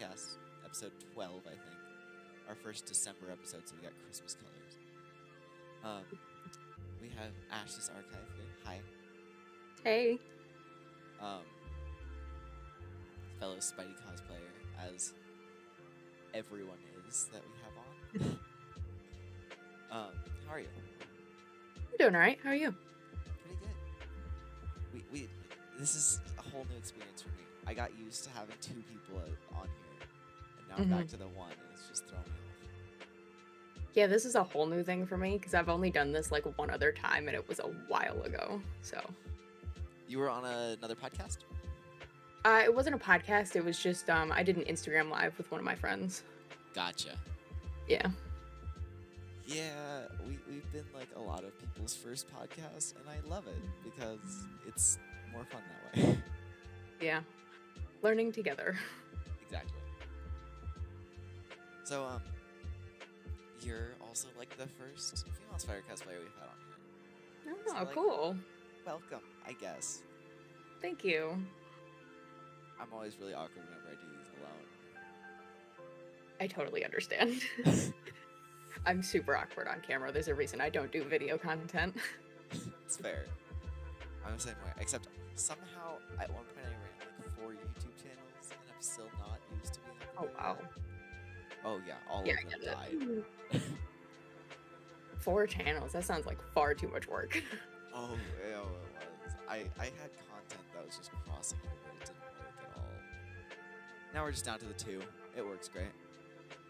podcast, episode 12, I think. Our first December episode, so we got Christmas colors. Um, we have Ashes Archive here. Hi. Hey. Um, fellow Spidey cosplayer, as everyone is that we have on. um, how are you? I'm doing alright. How are you? Pretty good. We, we, this is a whole new experience for me. I got used to having two people on here, now I'm back Mhm. to the one, and it's just throwing me off. Yeah, this is a whole new thing for me because I've only done this like one other time and it was a while ago. So You were on a, another podcast? uh, it wasn't a podcast. It was just um, I did an Instagram live with one of my friends. Gotcha. Yeah. Yeah, we, we've been like a lot of people's first podcast, and I love it because it's more fun that way. Yeah. Learning together. exactly. So, um, you're also like the first female Spider cosplayer we've had on here. Oh, So, like- cool. Welcome, I guess. Thank you. I'm always really awkward whenever I do these alone. I totally understand. I'm super awkward on camera. There's a reason I don't do video content. It's fair. I'm the same way. Except somehow at one point I ran like four YouTube channels and I'm still not used to being Oh wow. that. Oh yeah, all Yeah, of them died. Four channels. That sounds like far too much work. Oh, yeah, it was. I, I had content that was just crossing over. It didn't work at all. Now we're just down to the two. It works great.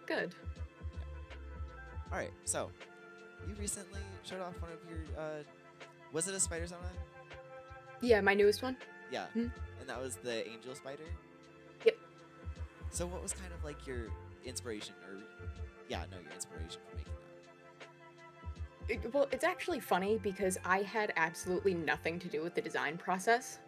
Good. Alright, so you recently showed off one of your uh was it a spider sona? Yeah, my newest one. Yeah. Hmm. And that was the angel spider? Yep. So what was kind of like your inspiration or yeah, no, your inspiration for making that? It- well, it's actually funny because I had absolutely nothing to do with the design process.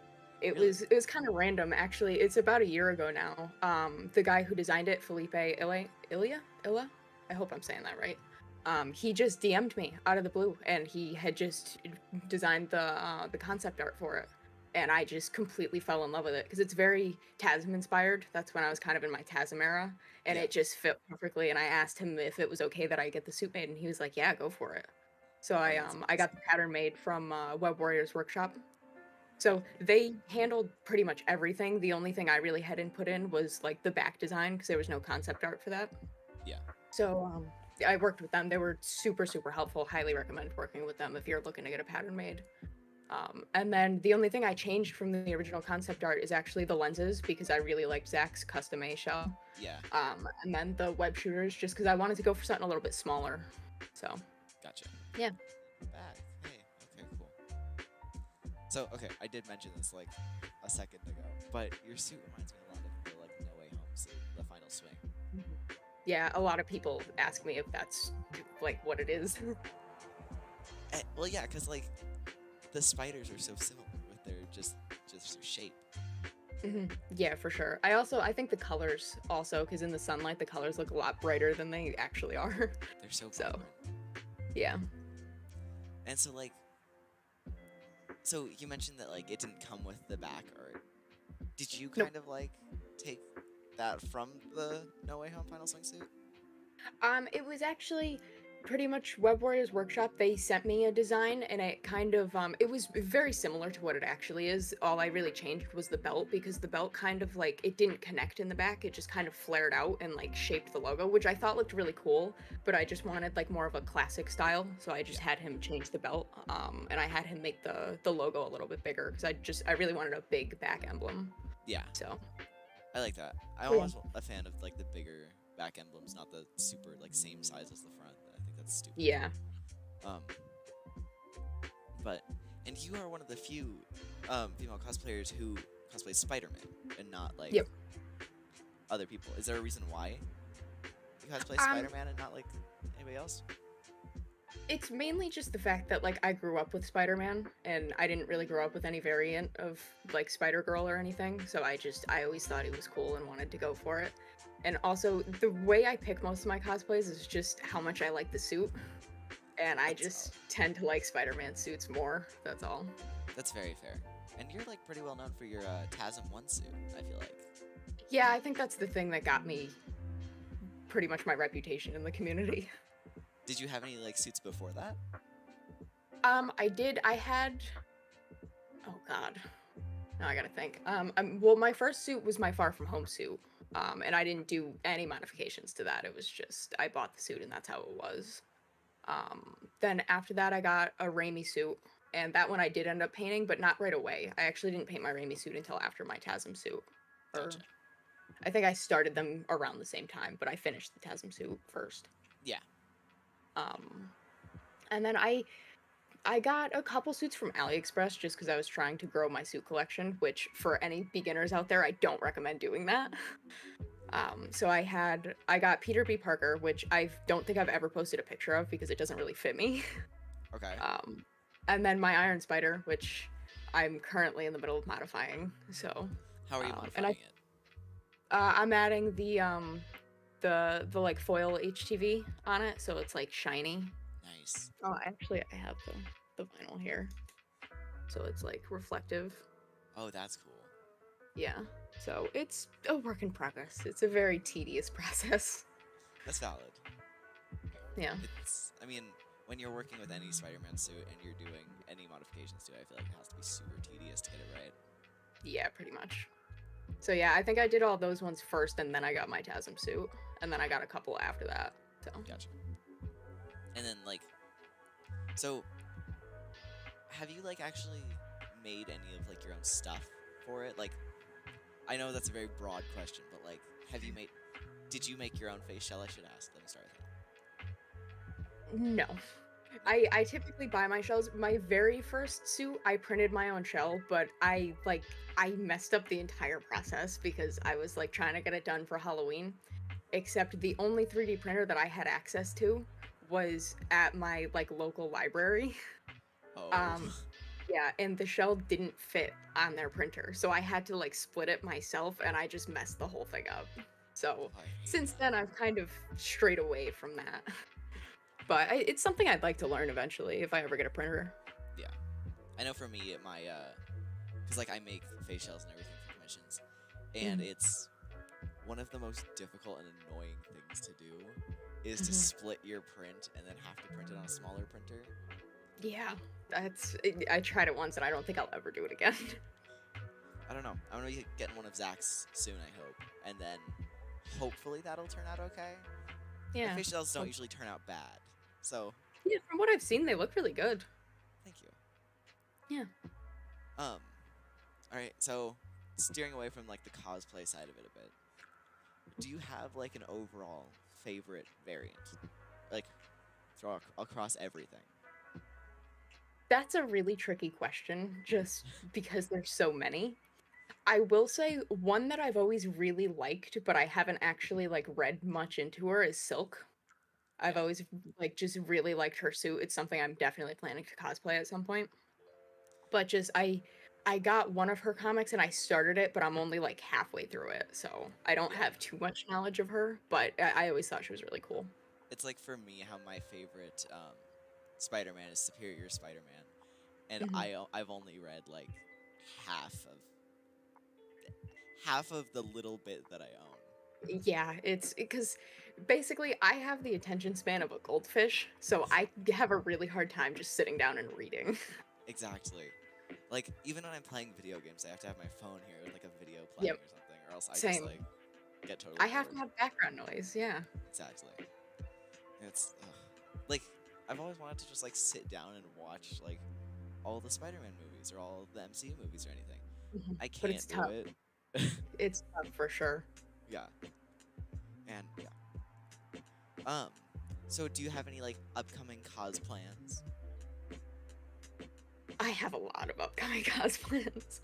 It Really? was it was kind of random actually. It's about a year ago now. Um, the guy who designed it, Felipe Ille, Ilia, Illa, I hope I'm saying that right. Um, he just DM'd me out of the blue, and he had just designed the uh, the concept art for it, and I just completely fell in love with it because it's very TASM inspired. That's when I was kind of in my TASM era, and Yeah. it just fit perfectly. And I asked him if it was okay that I get the suit made, and he was like, "Yeah, go for it." So I that's um I got the pattern made from uh, Web Warriors Workshop. So they handled pretty much everything. The only thing I really had input in was like the back design because there was no concept art for that. Yeah. So um, I worked with them. They were super super helpful. Highly recommend working with them if you're looking to get a pattern made. Um, and then the only thing I changed from the original concept art is actually the lenses because I really liked Zach's custom A shell. Yeah, Um, and then the web shooters just because I wanted to go for something a little bit smaller. So gotcha. Yeah. Back. Hey, okay, cool. So, okay, I did mention this like a second ago, but your suit reminds me a lot of the like No Way Home suit, the final swing. yeah, a lot of people ask me if that's like what it is. Eh, well, yeah, because like the spiders are so similar with their just just their shape. Mhm. Yeah, for sure. I also I think the colors also because in the sunlight the colors look a lot brighter than they actually are. They're so So. yeah. And so like, so you mentioned that like it didn't come with the back art. Did you Nope. kind of like take that from the No Way Home final swing suit? Um, it was actually pretty much Web Warriors Workshop. They sent me a design, and it kind of um, it was very similar to what it actually is. All I really changed was the belt because the belt kind of like it didn't connect in the back. It just kind of flared out and like shaped the logo, which I thought looked really cool. But I just wanted like more of a classic style, so I just had him change the belt. Um, and I had him make the the logo a little bit bigger because I just I really wanted a big back emblem. Yeah, So I like that. I'm Yeah. always a fan of like the bigger back emblems, not the super like same size as the front. That's stupid. yeah. Um, but and you are one of the few um, female cosplayers who cosplay Spider-Man and not like Yep. other people. Is there a reason why you cosplay Um, Spider-Man and not like anybody else? It's mainly just the fact that like I grew up with Spider-Man and I didn't really grow up with any variant of like Spider-Girl or anything, so I just I always thought it was cool and wanted to go for it. And also the way I pick most of my cosplays is just how much I like the suit. And I just tend to like Spider-Man suits more. That's all. That's very fair. And you're like pretty well known for your uh, TASM one suit. I feel like. Yeah, I think that's the thing that got me pretty much my reputation in the community. Did you have any like suits before that? Um, I did. I had. Oh God. Now I gotta think. Um, um, well, my first suit was my Far From Home suit. Um, and I didn't do any modifications to that. It was just I bought the suit and that's how it was. Um, then after that, I got a Raimi suit, and that one I did end up painting, but not right away. I actually didn't paint my Raimi suit until after my TASM suit. Or Gotcha. I think I started them around the same time, but I finished the TASM suit first. Yeah. Um, and then I I got a couple suits from AliExpress just because I was trying to grow my suit collection, which for any beginners out there, I don't recommend doing that. Um, so I had I got Peter B. Parker, which I don't think I've ever posted a picture of because it doesn't really fit me. Okay. Um, and then my Iron Spider, which I'm currently in the middle of modifying. So How are you um, modifying I- it? uh, I'm adding the um the the like foil HTV on it, so it's like shiny. Nice. Oh, actually, I have the the vinyl here, so it's like reflective. Oh, that's cool. Yeah. So it's a work in progress. It's a very tedious process. That's valid. Yeah. It's. I mean, when you're working with any Spider-Man suit and you're doing any modifications to it, I feel like it has to be super tedious to get it right. Yeah, pretty much. So yeah, I think I did all those ones first, and then I got my TASM suit, and then I got a couple after that. So Gotcha. And then like, so have you like actually made any of like your own stuff for it? Like, I know that's a very broad question, but like, have you made? Did you make your own face shell? I should ask. Let me start with that. no, I I typically buy my shells. My very first suit, I printed my own shell, but I like I messed up the entire process because I was like trying to get it done for Halloween. Except the only 3D printer that I had access to was at my like local library. Oh. Um, Yeah, and the shell didn't fit on their printer, so I had to like split it myself, and I just messed the whole thing up. So since that. then, I've kind of strayed away from that. But I, it's something I'd like to learn eventually if I ever get a printer. Yeah, I know for me, my uh, because like I make face shells and everything for commissions, and Mhm. it's one of the most difficult and annoying things to do is to Mhm. split your print and then have to print it on a smaller printer. Yeah, that's. I tried it once, and I don't think I'll ever do it again. I don't know. I'm gonna be getting one of Zach's soon, I hope, and then hopefully that'll turn out okay. Yeah. face shells don't usually turn out bad, so Yeah, from what I've seen, they look really good. thank you. Yeah. Um. All right. So steering away from like the cosplay side of it a bit, do you have like an overall favorite variant, like throw across everything? That's a really tricky question, just because there's so many. I will say one that I've always really liked, but I haven't actually like read much into her is Silk. I've always like just really liked her suit. It's something I'm definitely planning to cosplay at some point. But just I I got one of her comics and I started it, but I'm only like halfway through it, so I don't have too much knowledge of her. But I, I always thought she was really cool. It's like for me how my favorite um, Spider-Man is Superior Spider-Man, and Mhm. I I've only read like half of half of the little bit that I own. Yeah, it's because basically I have the attention span of a goldfish, so I have a really hard time just sitting down and reading. Exactly. Like even when I'm playing video games, I have to have my phone here with like a video playing Yep. or something, or else I Same. just like get totally. I have to have background noise, yeah. Exactly. It's ugh. like I've always wanted to just like sit down and watch like all the Spider-Man movies or all the MCU movies or anything. Mhm. I can't it's do tough. it. It's tough for sure. Yeah. And yeah. Um. So do you have any like upcoming cos plans? I have a lot of upcoming cosplays.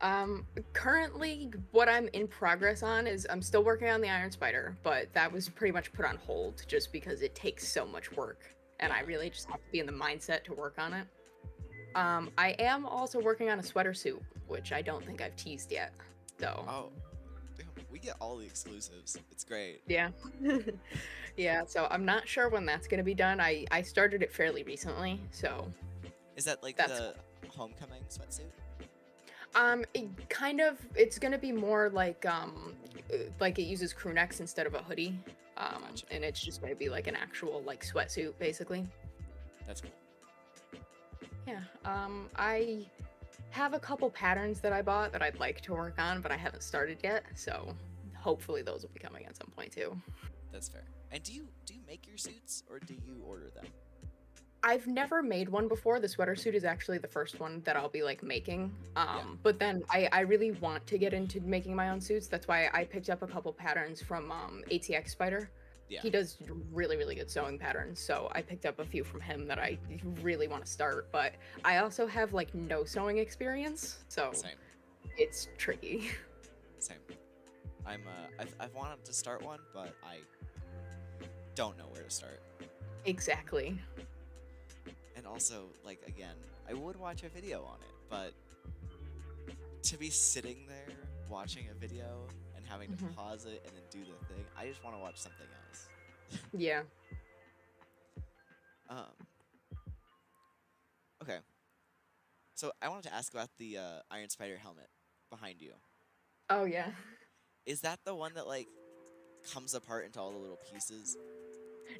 Um, currently, what I'm in progress on is I'm still working on the Iron Spider, but that was pretty much put on hold just because it takes so much work, and I really just have to be in the mindset to work on it. Um, I am also working on a sweater suit, which I don't think I've teased yet. So Oh. damn, We get all the exclusives. It's great. yeah, yeah. So I'm not sure when that's gonna be done. I I started it fairly recently, so Is that like That's the homecoming sweatsuit? Um, it kind of. It's gonna be more like um, uh, like it uses crew necks instead of a hoodie. Um, Gotcha. and it's just gonna be like an actual like sweatsuit, basically. That's cool. Yeah. Um, I have a couple patterns that I bought that I'd like to work on, but I haven't started yet. So hopefully those will be coming at some point too. That's fair. And do you do you make your suits or do you order them? I've never made one before. The sweater suit is actually the first one that I'll be like making. Um, but then I, I really want to get into making my own suits. That's why I picked up a couple patterns from um, ATX Spider. Yeah. He does really, really good sewing patterns. So I picked up a few from him that I really want to start. But I also have like no sewing experience. So Same. it's tricky. Same. I'm uh I've, I've wanted to start one, but I don't know where to start. exactly. And also, like again, I would watch a video on it, but to be sitting there watching a video and having to Mhm. pause it and then do the thing, I just want to watch something else. Yeah. Um. Okay. So I wanted to ask about the uh, Iron Spider helmet behind you. Oh, yeah. Is that the one that like comes apart into all the little pieces?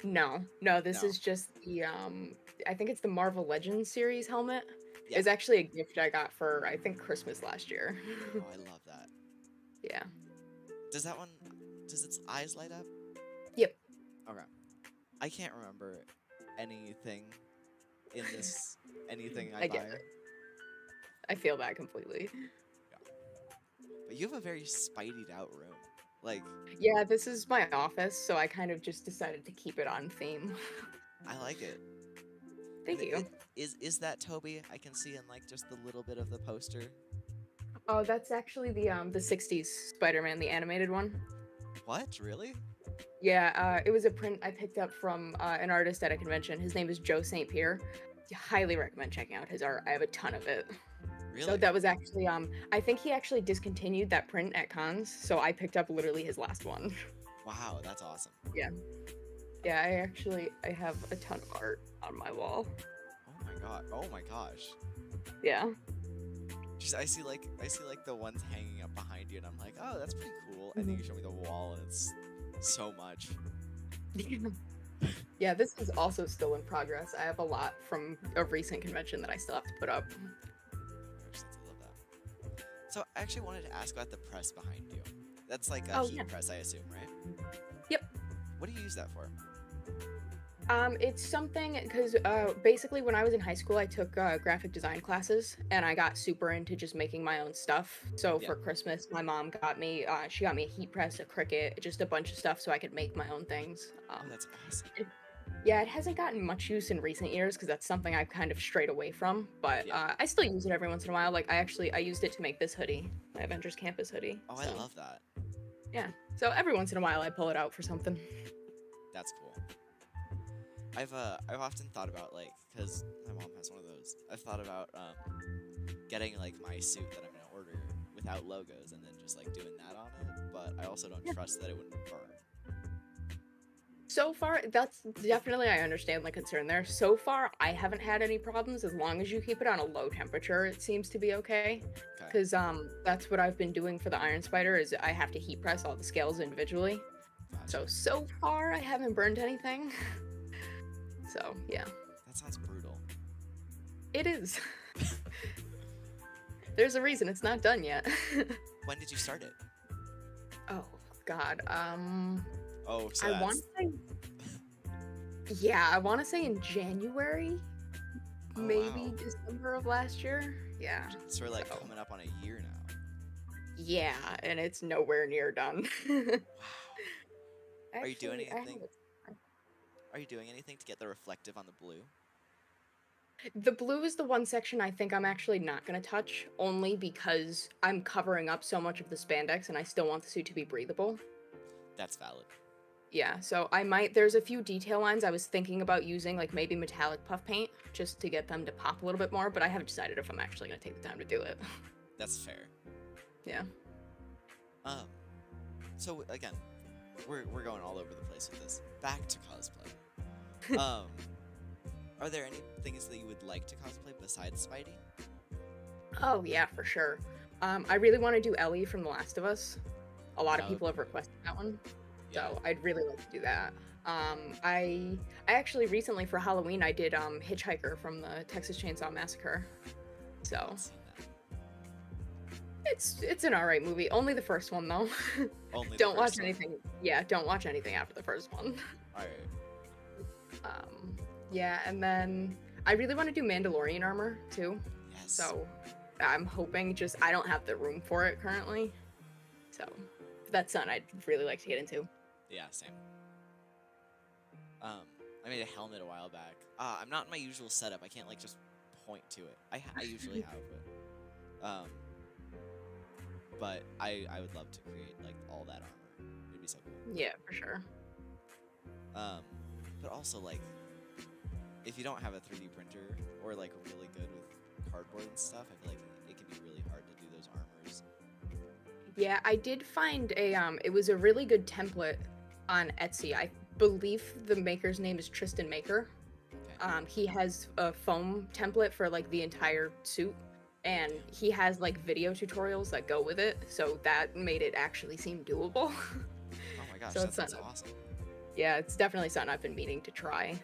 No, no, this No. is just the um I think it's the Marvel Legends series helmet. Yeah. It's actually a gift I got for I think Christmas last year. Oh, I love that. yeah. Does that one? Does its eyes light up? Yep. Okay. I can't remember anything in this. anything I, I buy. I feel that completely. But you have a very spideyed out room. Like Yeah, this is my office, so I kind of just decided to keep it on theme. I like it. Thank you. it- Is is that Tobey? I can see in like just the little bit of the poster. Oh, that's actually the um the 60s Spider-Man, the animated one. What? Really? Yeah, uh, it was a print I picked up from uh, an artist at a convention. His name is Joe St. Pierre. Highly recommend checking out his art. I have a ton of it. Really? So that was actually um I think he actually discontinued that print at cons, so I picked up literally his last one. wow, that's awesome. Yeah, Yeah, I actually I have a ton of art on my wall. Oh my god. Oh my gosh. Yeah. Just I see like I see like the ones hanging up behind you, and I'm like, oh, that's pretty cool. And then you show me the wall, and it's so much. yeah, this is also still in progress. I have a lot from a recent convention that I still have to put up. So I actually wanted to ask about the press behind you. That's like a Oh, heat yeah. press, I assume, right? Yep. What do you use that for? Um, it's something because uh, basically when I was in high school, I took uh, graphic design classes, and I got super into just making my own stuff. So Yeah. for Christmas, my mom got me, uh, she got me a heat press, a Cricut, just a bunch of stuff so I could make my own things. Oh, Um, that's awesome. Yeah, it hasn't gotten much use in recent years because that's something I've kind of strayed away from. But Yeah. uh, I still use it every once in a while. Like I actually I used it to make this hoodie, my Avengers Campus hoodie. Oh, I love that. Yeah. So every once in a while, I pull it out for something. That's cool. I've uh I've often thought about like because my mom has one of those. I've thought about um getting like my suit that I'm gonna order without logos and then just like doing that on it. But I also don't Yeah. trust that it wouldn't burn. So far, that's definitely I understand the concern there. So far, I haven't had any problems as long as you keep it on a low temperature. It seems to be okay. Okay. Because um, that's what I've been doing for the Iron Spider is I have to heat press all the scales individually. Gotcha. So so far, I haven't burned anything. So yeah, that sounds brutal. it is. There's a reason it's not done yet. When did you start it? oh God. Um, Oh, so I want to say. Yeah, I want to say in January, oh, maybe wow. December of last year. Yeah. So we're like so- coming up on a year now. Yeah, and it's nowhere near done. Wow. Are you doing anything? Are you doing anything to get the reflective on the blue? The blue is the one section I think I'm actually not going to touch, only because I'm covering up so much of the spandex and I still want the suit to be breathable. That's valid. Yeah, so I might. There's a few detail lines I was thinking about using, like maybe metallic puff paint, just to get them to pop a little bit more, but I haven't decided if I'm actually going to take the time to do it. That's fair. yeah. Um, so again, we're we're going all over the place with this. Back to cosplay. um, are there any things that you would like to cosplay besides Spidey? Oh, yeah, for sure. Um, I really want to do Ellie from The Last of Us. A lot of That people have requested that one, Yeah. so I'd really like to do that. Um, I I actually recently for Halloween I did um Hitchhiker from the Texas Chainsaw Massacre. So haven't seen that. it's it's an alright movie. Only the first one though. Only don't watch one. anything. Yeah, don't watch anything after the first one. Alright. Um, yeah, and then I really want to do Mandalorian armor too. Yes. So I'm hoping just I don't have the room for it currently. So that's something I'd really like to get into. Yeah, same. Um, I made a helmet a while back. Uh, I'm not in my usual setup. I can't like just point to it. I, I usually have it. Um, but I I would love to create like all that armor. It'd be so cool. Yeah, for sure. Um, but also like, if you don't have a 3D printer or like really good with cardboard and stuff, I feel like it can be really hard to do those armors. Yeah, I did find a um it was a really good template on Etsy. I believe the maker's name is Tristan Maker. Okay. Um he has a foam template for like the entire suit and he has like video tutorials that go with it, so that made it actually seem doable. oh my gosh, so that sounds awesome. yeah, it's definitely something I've been meaning to try.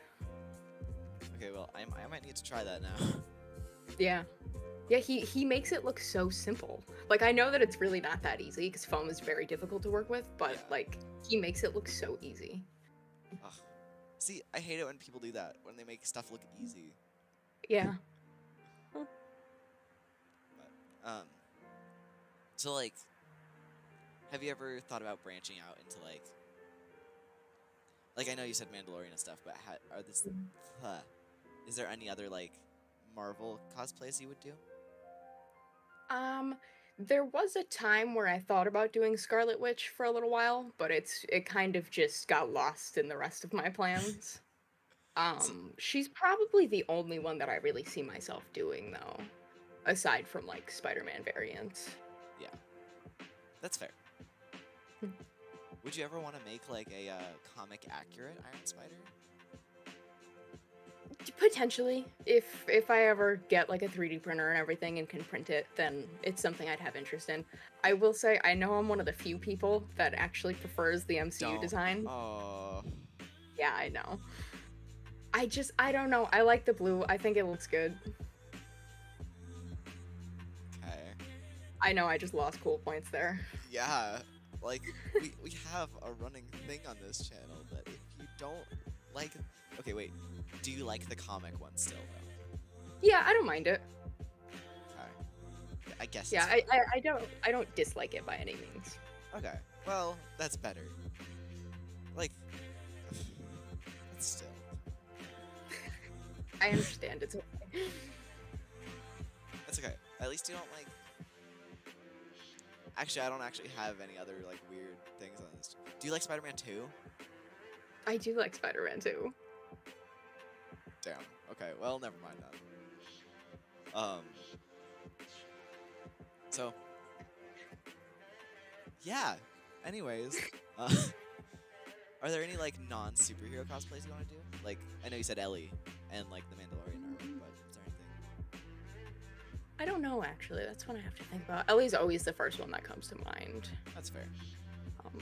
Okay, well I, I might need to try that now. Yeah. Yeah, he he makes it look so simple. Like I know that it's really not that easy because foam is very difficult to work with, but Yeah. like he makes it look so easy. Ugh. See, I hate it when people do that when they make stuff look easy. Yeah. Um, so like, have you ever thought about branching out into like, like I know you said Mandalorian and stuff, but ha- are this, Mhm. huh, is there any other like Marvel cosplays you would do? Um there was a time where I thought about doing Scarlet Witch for a little while, but it's it kind of just got lost in the rest of my plans. Um she's probably the only one that I really see myself doing though, aside from like Spider-Man variants. Yeah, that's fair. Hmm. would you ever want to make like a uh, comic accurate Iron Spider? Potentially, if if I ever get like a 3D printer and everything and can print it, then it's something I'd have interest in. I will say I know I'm one of the few people that actually prefers the MCU Don't. design. Oh, Yeah, I know. I just I don't know. I like the blue. I think it looks good. okay. I know I just lost cool points there. Yeah, like we we have a running thing on this channel that if you don't like, okay, wait, do you like the comic one still though? Yeah, I don't mind it. Okay. I guess. Yeah, it's I, I, I don't I don't dislike it by any means. Okay. Well, that's better. Like, still. I understand it's okay. That's okay. At least you don't like. Actually, I don't actually have any other like weird things on this. Do you like Spider-Man 2? I do like Spider-Man too. Damn. Okay. Well, never mind that. Um. So. Yeah. Anyways, uh, are there any like non-superhero cosplays you want to do? Like, I know you said Ellie and like the Mandalorian armor, but is there anything? I don't know actually. That's one I have to think about. Ellie's always the first one that comes to mind. That's fair. Um,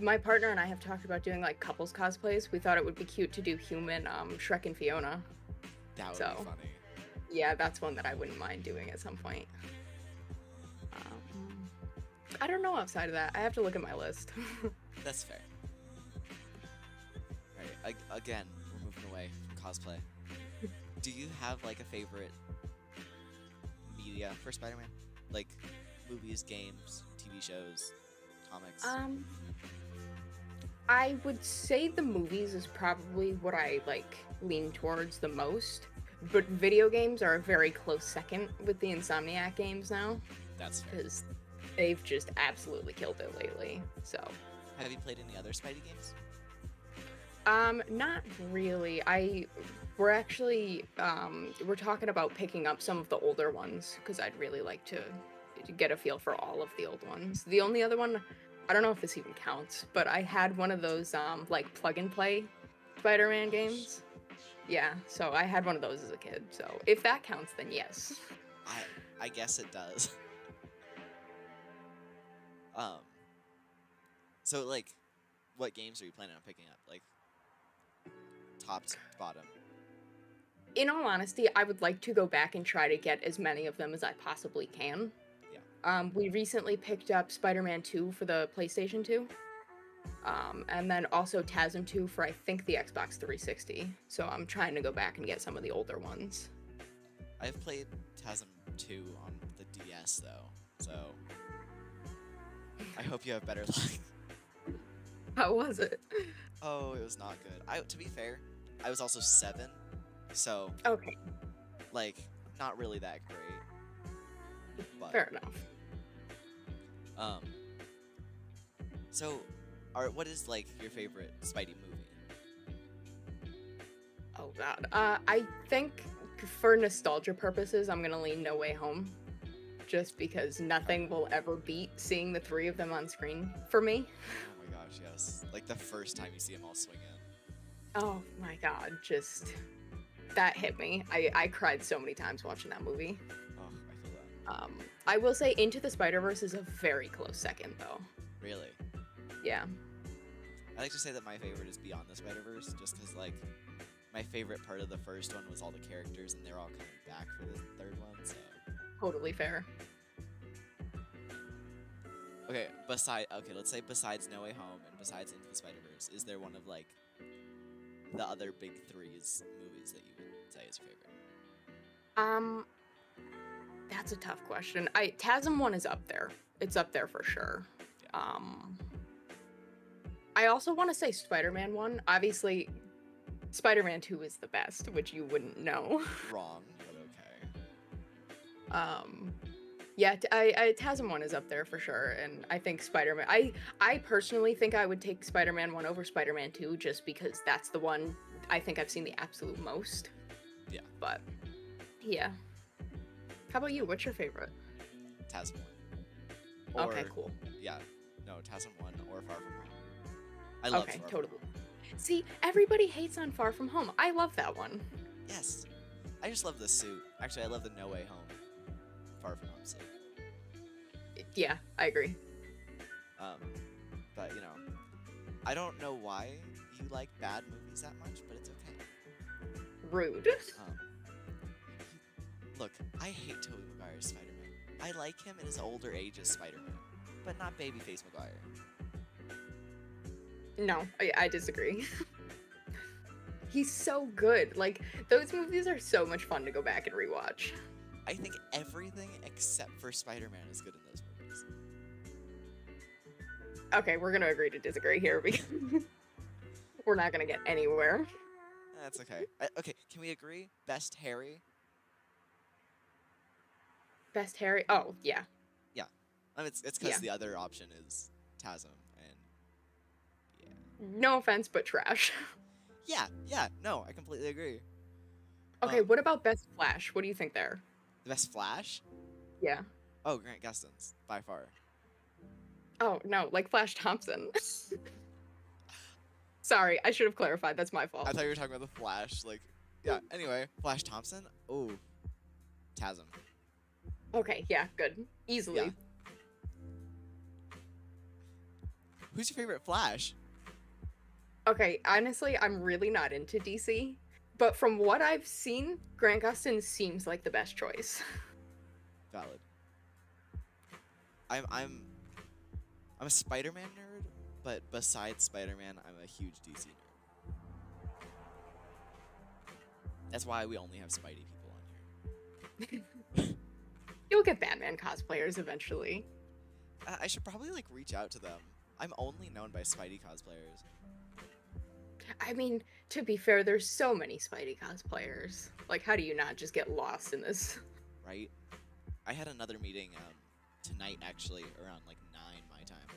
my partner and I have talked about doing like couples cosplays. We thought it would be cute to do human um, Shrek and Fiona. That would So. be funny. Yeah, that's one that I wouldn't mind doing at some point. Um, I don't know outside of that. I have to look at my list. That's fair. Alright, ag- again, we're moving away from cosplay. Do you have like a favorite media for Spider-Man? Like movies, games, TV shows, comics? um, I would say the movies is probably what I like lean towards the most. But video games are a very close second with the Insomniac games now That's because they've just absolutely killed it lately. So, Have you played any other Spidey games? Um, not really. I we're actually um we're talking about picking up some of the older ones because I'd really like to to get a feel for all of the old ones. The only other one, I don't know if this even counts, but I had one of those um like plug and play Spider-Man games. Yeah, so I had one of those as a kid. So if that counts, then yes. I I guess it does. Um. So like, what games are you planning on picking up? Like, top to bottom. In all honesty, I would like to go back and try to get as many of them as I possibly can. Um, we recently picked up Spider-Man 2 for the PlayStation 2. Um, and then also TASM 2 for I think the Xbox 360. So I'm trying to go back and get some of the older ones. I've played TASM 2 on the DS though, so I hope you have better luck. How was it? Oh, it was not good. I to be fair, I was also seven, so Okay, like not really that great. But fair enough. Um, so, are what is like your favorite Spidey movie? Oh god. Uh, I think for nostalgia purposes, I'm gonna lean No Way Home, just because nothing will ever beat seeing the three of them on screen for me. Oh my gosh, yes! Like the first time you see them all swing in. Oh my god, just that hit me. I I cried so many times watching that movie. Oh, I feel that. Um, I will say Into the Spider Verse is a very close second though. Really, Yeah. I like to say that my favorite is Beyond the Spider Verse, just because like my favorite part of the first one was all the characters, and they're all coming back for the third one. So Totally fair. okay, beside okay, let's say besides No Way Home and besides Into the Spider Verse, is there one of like the other big three's movies that you would say is your favorite? Um, that's a tough question. I TASM one is up there. It's up there for sure. Um, I also want to say Spider-Man one. Obviously, Spider-Man two is the best, which you wouldn't know. Wrong, but okay. Um, yeah, I TASM one is up there for sure, and I think Spider-Man. I I personally think I would take Spider-Man one over Spider-Man two, just because that's the one I think I've seen the absolute most. Yeah. But yeah. How about you? What's your favorite? TASM one. okay, cool. Yeah, no, TASM one or Far From Home. I love Okay, Far From totally. See, everybody hates on Far From Home. I love that one. Yes, I just love the suit. Actually, I love the No Way Home. Far From Home suit. Yeah, I agree. Um, but you know, I don't know why you like bad movies that much, but it's okay. Rude. Um, look, I hate Tobey Maguire's Spider-Man. I like him in his older age as Spider-Man, but not Babyface Maguire. No, I, I disagree. He's so good. Like, those movies are so much fun to go back and rewatch. I think everything except for Spider-Man is good in those movies. Okay, we're gonna agree to disagree here because we're not gonna get anywhere. That's okay. I, okay, can we agree? Best Harry? Best Harry. Oh, yeah. I mean, it's it's because Yeah. the other option is TASM, and yeah, No offense, but trash. yeah, yeah. No, I completely agree. Okay, Um, what about Best Flash? What do you think there? The best Flash? Yeah. Oh, Grant Gustin's by far. Oh, no, like Flash Thompson. Sorry, I should have clarified. That's my fault. I thought you were talking about the Flash. Like, yeah. Anyway, Flash Thompson. Oh, TASM. Okay, yeah, good. Easily. Yeah. Who's your favorite Flash? Okay, honestly, I'm really not into DC, but from what I've seen, Grant Gustin seems like the best choice. Valid. I'm I'm I'm a Spider-Man nerd, but besides Spider-Man, I'm a huge DC nerd. That's why we only have Spidey people on here. You'll get Batman cosplayers eventually. I, I should probably like reach out to them. I'm only known by Spidey cosplayers. I mean, to be fair, there's so many Spidey cosplayers. Like, how do you not just get lost in this? right? I had another meeting um, tonight, actually, around like nine my time,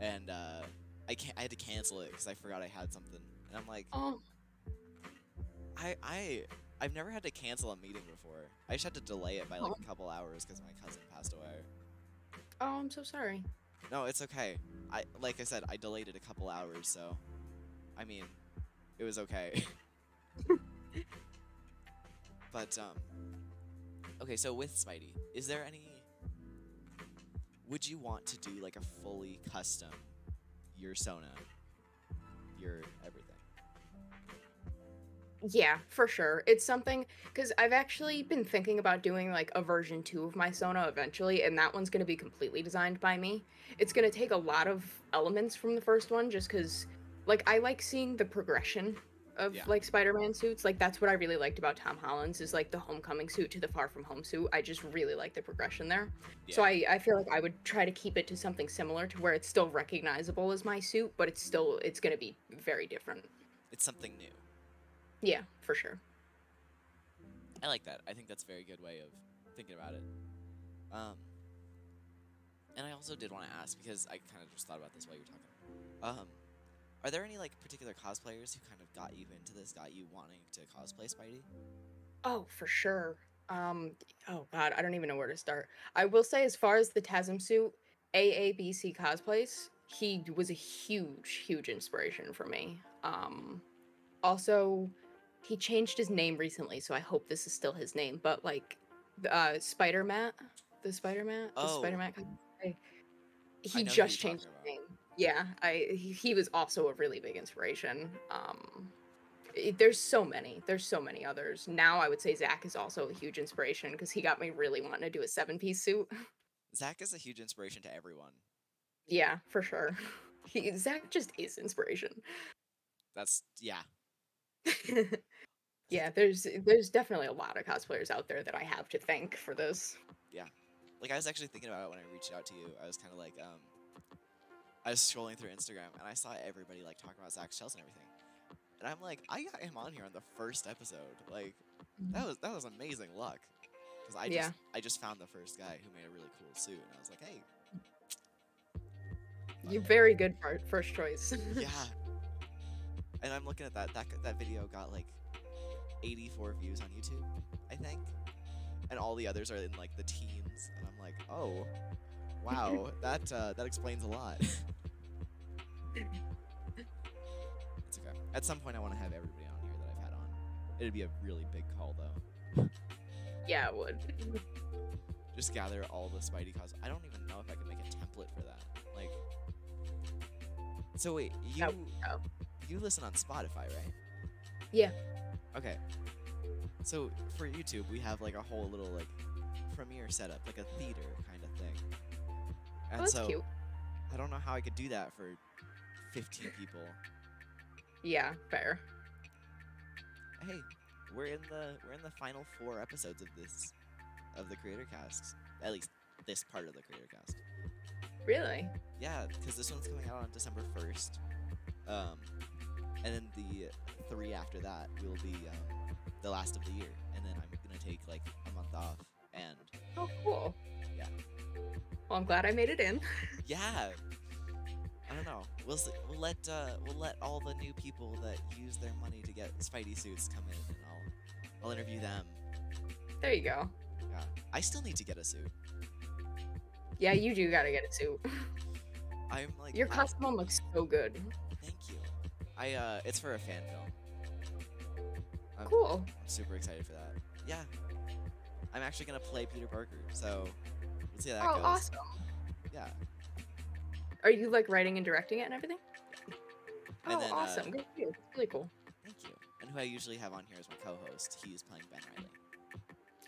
and uh, I can I had to cancel it because I forgot I had something, and I'm like, Oh, I I I've never had to cancel a meeting before. I just had to delay it by like a couple hours because my cousin passed away. oh, I'm so sorry. No, it's okay. I like I said, I delayed it a couple hours, so I mean, it was okay. but um, okay. So with Spidey, is there any would you want to do like a fully custom your Sona, your everything? Yeah, for sure. It's something because I've actually been thinking about doing like a version two of my Sona eventually, and that one's going to be completely designed by me. It's going to take a lot of elements from the first one just because, like, I like seeing the progression of Yeah. like Spider-Man suits. Like, that's what I really liked about Tom Holland's is like the Homecoming suit to the Far From Home suit. I just really like the progression there. So I, I feel like I would try to keep it to something similar to where it's still recognizable as my suit, but it's still it's going to be very different. It's something new. Yeah, for sure. I like that. I think that's a very good way of thinking about it. Um, and I also did want to ask because I kind of just thought about this while you were talking. Um, are there any like particular cosplayers who kind of got you into this, got you wanting to cosplay Spidey? Oh, for sure. Um, oh god, I don't even know where to start. I will say, as far as the Tasm suit, AABC cosplays, he was a huge, huge inspiration for me. Um, also, he changed his name recently, so I hope this is still his name. But like, uh, Spider Matt, the Spider Matt, the Oh. Spider Matt cosplay, he just changed his name. Yeah, I he, he was also a really big inspiration. Um, it- there's so many. There's so many others. Now I would say Zach is also a huge inspiration because he got me really wanting to do a seven piece suit. Zach is a huge inspiration to everyone. yeah, for sure. He, Zach just is inspiration. That's yeah. yeah, there's there's definitely a lot of cosplayers out there that I have to thank for this. Yeah, like I was actually thinking about it when I reached out to you. I was kind of like, um, I was scrolling through Instagram and I saw everybody like talking about Zach Shells and everything, and I'm like, I got him on here on the first episode. Like that was that was amazing luck, because I just Yeah. I just found the first guy who made a really cool suit, and I was like, hey, You're very good for first choice. yeah. And I'm looking at that that that video got like 84 views on YouTube, I think, and all the others are in like the teens, and I'm like, oh, wow, that uh, that explains a lot. it's okay. At some point, I want to have everybody on here that I've had on. It'd be a really big call though. yeah, it would. Just gather all the Spidey cos. I don't even know if I could make a template for that. Like, so wait, you be tough. you listen on Spotify, right? Yeah. Okay. So for YouTube, we have like a whole little like premiere setup, like a theater kind of thing. And that's so cute. I don't know how I could do that for 15 people. Yeah, fair. Hey, we're in the we're in the final four episodes of this of the Creatorcast. At least this part of the Creatorcast. Really? Yeah, because this one's coming out on December 1st. Um, and then the three after that will be um, the last of the year, and then I'm gonna take like a month off. And Oh, cool. Yeah. Well, I'm glad I made it in. yeah, I don't know. We'll s we'll let uh, we'll let all the new people that use their money to get Spidey suits come in, and I'll I'll interview them. There you go. Yeah, I still need to get a suit. Yeah, you do gotta get a suit. I'm like Your costume looks so good. I uh, it's for a fan film. I'm, Cool. I'm super excited for that. Yeah. I'm actually gonna play Peter Parker, so we'll see how that Oh, goes. awesome. Yeah. Are you like writing and directing it and everything? And oh, then, uh, awesome. Good for you. Really cool. Thank you. And who I usually have on here as my co-host, He's playing Ben Reilly.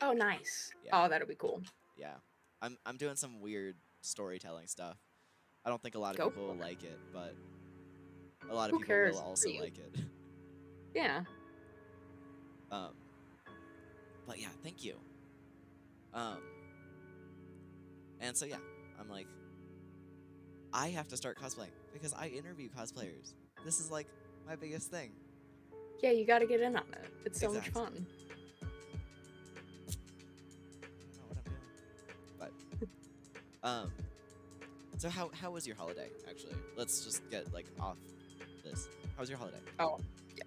Oh, nice. Yeah. Oh, that'll be cool. Yeah. I'm I'm doing some weird storytelling stuff. I don't think a lot of Go people will like it, but a lot of Who people will also like it. Yeah. Um, but yeah, thank you. Um, and so yeah, I'm like, I have to start cosplaying because I interview cosplayers. This is like my biggest thing. Yeah, you gotta get in on it. It's so Exactly. much fun. I don't know what I'm doing, but um, so how how was your holiday? Actually, let's just get like off this. How was your holiday? Oh,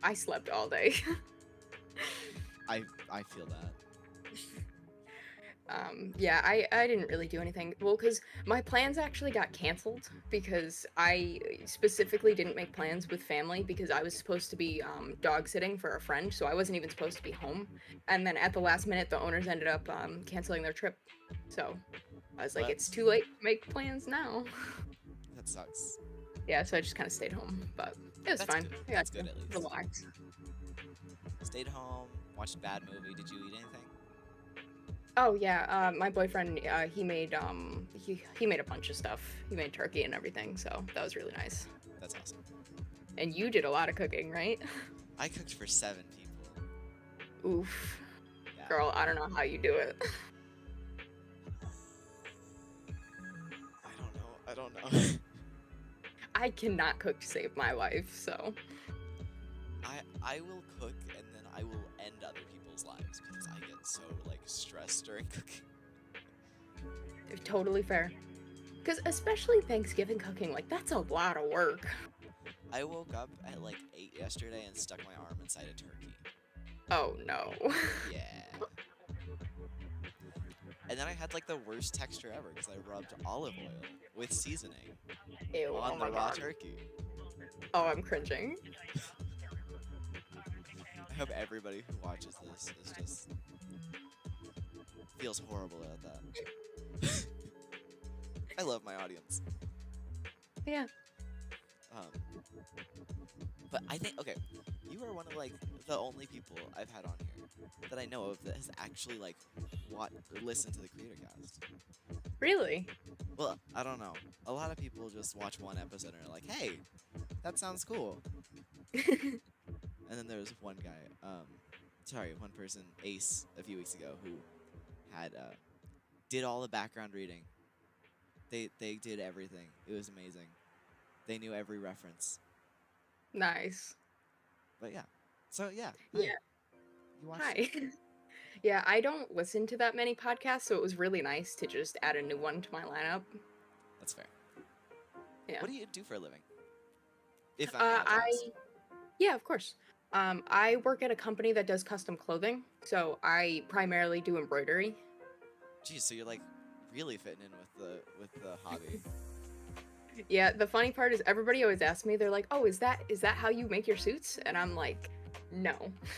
I slept all day. I I feel that. um, yeah, I, I didn't really do anything. Well, because my plans actually got canceled because I specifically didn't make plans with family because I was supposed to be um, dog sitting for a friend, so I wasn't even supposed to be home. And then at the last minute, the owners ended up um, canceling their trip. So I was like, What? it's too late to make plans now. That sucks. yeah, so I just kind of stayed home, but it was That's fine. good. I That's good at least. Relax. Stayed home, watched a bad movie. Did you eat anything? Oh yeah, uh, my boyfriend, uh, he made um, he he made a bunch of stuff. He made turkey and everything, so that was really nice. That's awesome. And you did a lot of cooking, right? I cooked for seven people. Oof, Yeah. girl, I don't know how you do it. I don't know. I don't know. I cannot cook to save my life, so I I will cook and then I will end other people's lives because I get so like stressed during cooking. totally fair. Because especially Thanksgiving cooking, like that's a lot of work. I woke up at like eight yesterday and stuck my arm inside a turkey. Oh no. Yeah. And then I had like the worst texture ever because I rubbed olive oil with seasoning Ew, on oh the raw god. turkey. Oh, I'm cringing. I hope everybody who watches this is just feels horrible about that. I love my audience. Yeah. Um, but I think okay, you are one of like the only people I've had on here that I know of that has actually like what listened to the Creatorcast. Really? Well, I don't know. A lot of people just watch one episode and are like, "Hey, that sounds cool." And then there was one guy, um, sorry, one person, Ace, a few weeks ago, who had uh, did all the background reading. They they did everything. It was amazing. They knew every reference. nice. But yeah, so yeah, Yeah. hi. You watched Hi. yeah, I don't listen to that many podcasts, so it was really nice to just add a new one to my lineup. That's fair. Yeah. What do you do for a living? If I'm Uh, I, yeah, of course. Um, I work at a company that does custom clothing, so I primarily do embroidery. Geez, so you're like really fitting in with the with the hobby. Yeah, the funny part is everybody always asks me, they're like, "Oh, is that is that how you make your suits?" And I'm like, "No."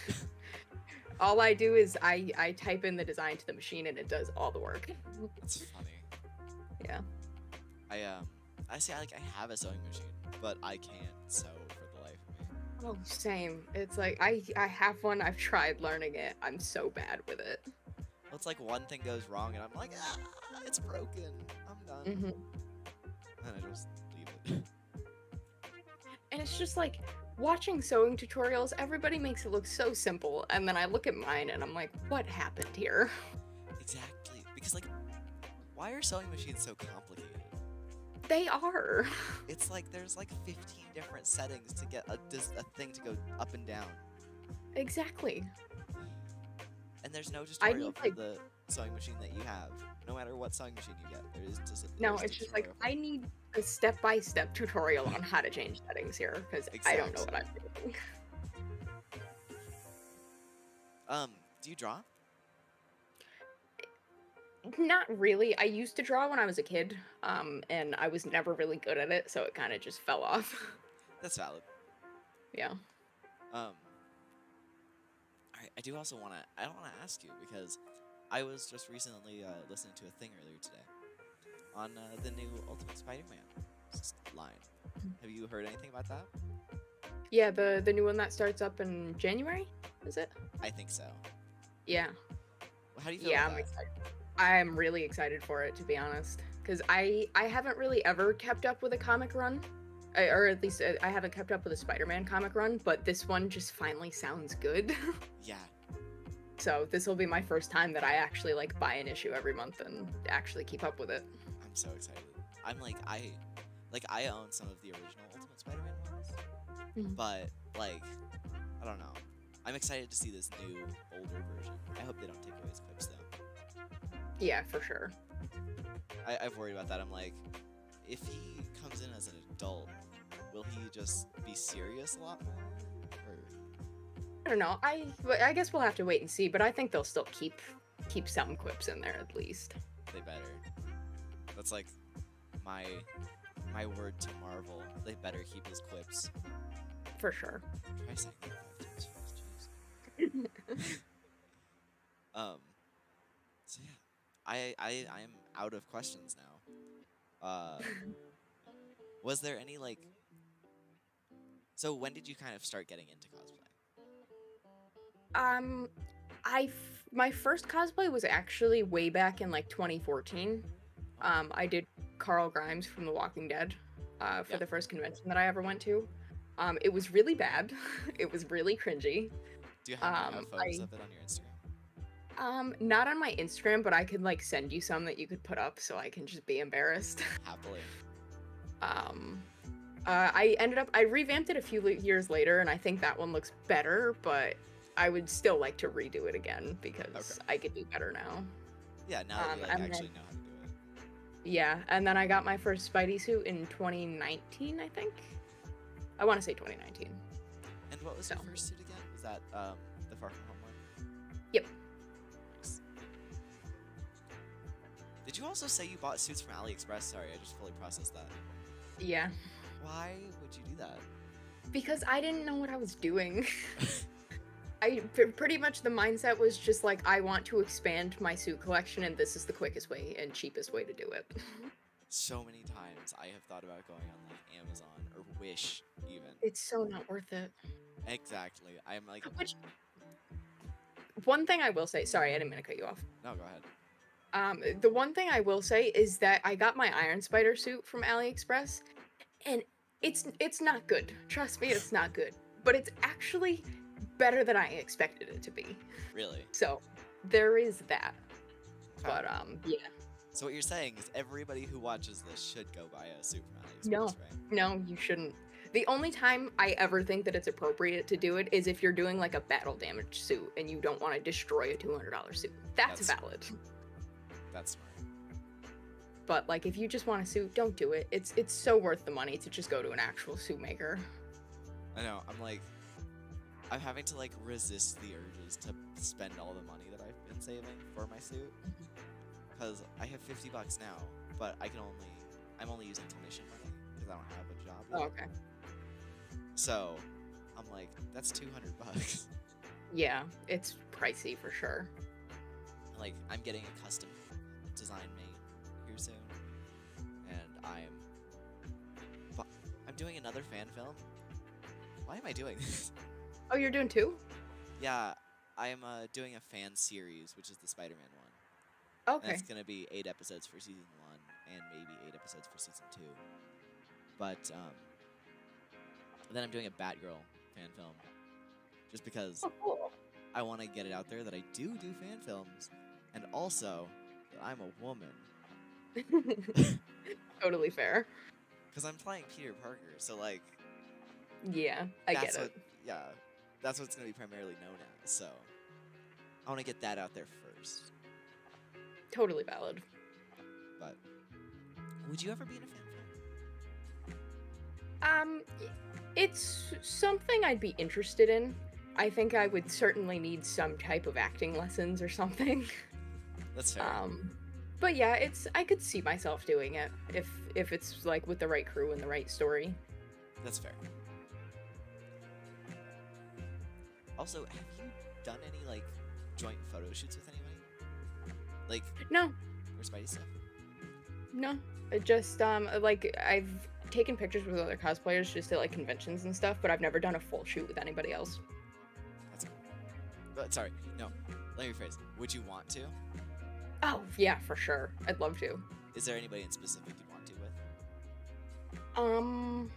all I do is I I type in the design to the machine and it does all the work. That's funny. Yeah. I um, I see. I like I have a sewing machine, but I can't sew for the life of me. Oh, same. It's like I I have one. I've tried learning it. I'm so bad with it. Well, it's like one thing goes wrong, and I'm like, ah, it's broken. I'm done. hmm And I just leave it. And it's just like watching sewing tutorials. Everybody makes it look so simple, and then I look at mine and I'm like, what happened here? exactly. Because like, why are sewing machines so complicated? They are. It's like there's like 15 different settings to get a a thing to go up and down, exactly. and there's no I tutorial need, for like- the sewing machine that you have. No matter what sewing machine you get, there is just No, it's just like. I need a step-by-step tutorial on how to change settings here because I don't know what I'm doing. Um, do you draw? Not really. I used to draw when I was a kid, um, and I was never really good at it, so it kind of just fell off. That's valid. yeah. Um, I, I do also want to. I don't want to ask you because I was just recently uh, listening to a thing earlier today on uh, the new Ultimate Spider-Man line. Have you heard anything about that? Yeah, the the new one that starts up in January, is it? I think so. Yeah. How do you feel Yeah, about I'm that? excited. I'm really excited for it to be honest, because I I haven't really ever kept up with a comic run, I, or at least uh, I haven't kept up with a Spider-Man comic run. But this one just finally sounds good. Yeah, so this will be my first time that I actually like buy an issue every month and actually keep up with it. I'm so excited. I'm like I, like I own some of the original Ultimate Spider-Man ones, Mhm. but like I don't know. I'm excited to see this new older version. I hope they don't take away his clips though. Yeah, for sure. I, I've worried about that. I'm like, if he comes in as an adult, will he just be serious a lot more? I don't know. I I guess we'll have to wait and see. But I think they'll still keep keep some quips in there at least. they better? That's like my my word to Marvel. They better keep his quips. For sure. Try saying that five times fast, jeez. Um. So yeah, I I I'm out of questions now. Uh, was there any like? So when did you kind of start getting into cosplay? Um, I f- my first cosplay was actually way back in like 2014. Um, I did Carl Grimes from The Walking Dead uh, for Yeah. the first convention that I ever went to. Um, it was really bad. it was really cringy. Do you to Um, have photos I- of it on your Instagram? Um, not on my Instagram, but I could like send you some that you could put up so I can just be embarrassed. Happily. Um, uh, I ended up I revamped it a few years later, and I think that one looks better. But I would still like to redo it again because I could do better now. Yeah. Now that Um, you like and then- actually know how to do it. Yeah, and then I got my first Spidey suit in 2019, I think. I want to say 2019. And what was your first suit again? Was that um the Far From Home one? Yep. Did you also say you bought suits from AliExpress? Sorry, I just fully processed that. Yeah, Why would you do that? because I didn't know what I was doing. I p- pretty much the mindset was just like I want to expand my suit collection, and this is the quickest way and cheapest way to do it. So many times I have thought about going on like Amazon or Wish even. It's so not worth it. Exactly. I'm like Which one thing I will say, sorry, I didn't mean to cut you off. no, go ahead. Um, the one thing I will say is that I got my Iron Spider suit from AliExpress, and it's it's not good. Trust me, it's not good. But it's actually better than I expected it to be. Really? So there is that. Okay. But um, yeah, So what you're saying is everybody who watches this should go buy a suit from AliExpress, No. right? no, you shouldn't. The only time I ever think that it's appropriate to do it is if you're doing like a battle damage suit and you don't want to destroy a two hundred dollar suit. That's, That's- valid. That's smart. But like if you just want a suit, don't do it. It's it's so worth the money to just go to an actual suit maker. I know. I'm like, I'm having to like resist the urges to spend all the money that I've been saving for my suit because I have 50 bucks now, but I can only, I'm only using commission money because I don't have a job. Oh, okay. So, I'm like, that's 200 bucks. Yeah, it's pricey for sure. like, I'm getting a custom design made here soon, and I'm, I'm doing another fan film. Why am I doing this? Oh, you're doing two? Yeah, I'm uh, doing a fan series, which is the Spider-Man one. And Okay. it's gonna be eight episodes for season one, and maybe eight episodes for season two. But um, then I'm doing a Batgirl fan film, just because Oh, cool. I want to get it out there that I do do fan films, and also that I'm a woman, totally fair. because I'm playing Peter Parker. So like, Yeah, I get what, it. yeah, that's what it's gonna be primarily known as. So I want to get that out there first. Totally valid. But would you ever be in a fan film? Um, it's something I'd be interested in. I think I would certainly need some type of acting lessons or something. That's fair. Um, but yeah, it's I could see myself doing it if if it's like with the right crew and the right story. That's fair. Also, have you done any like joint photo shoots with anybody? Like No, Or Spidey stuff? no, just um like I've taken pictures with other cosplayers just at like conventions and stuff, but I've never done a full shoot with anybody else. That's cool. But sorry, no. Let me rephrase. Would you want to? Oh yeah, for sure. I'd love to. Is there anybody in specific you'd want to with? Um,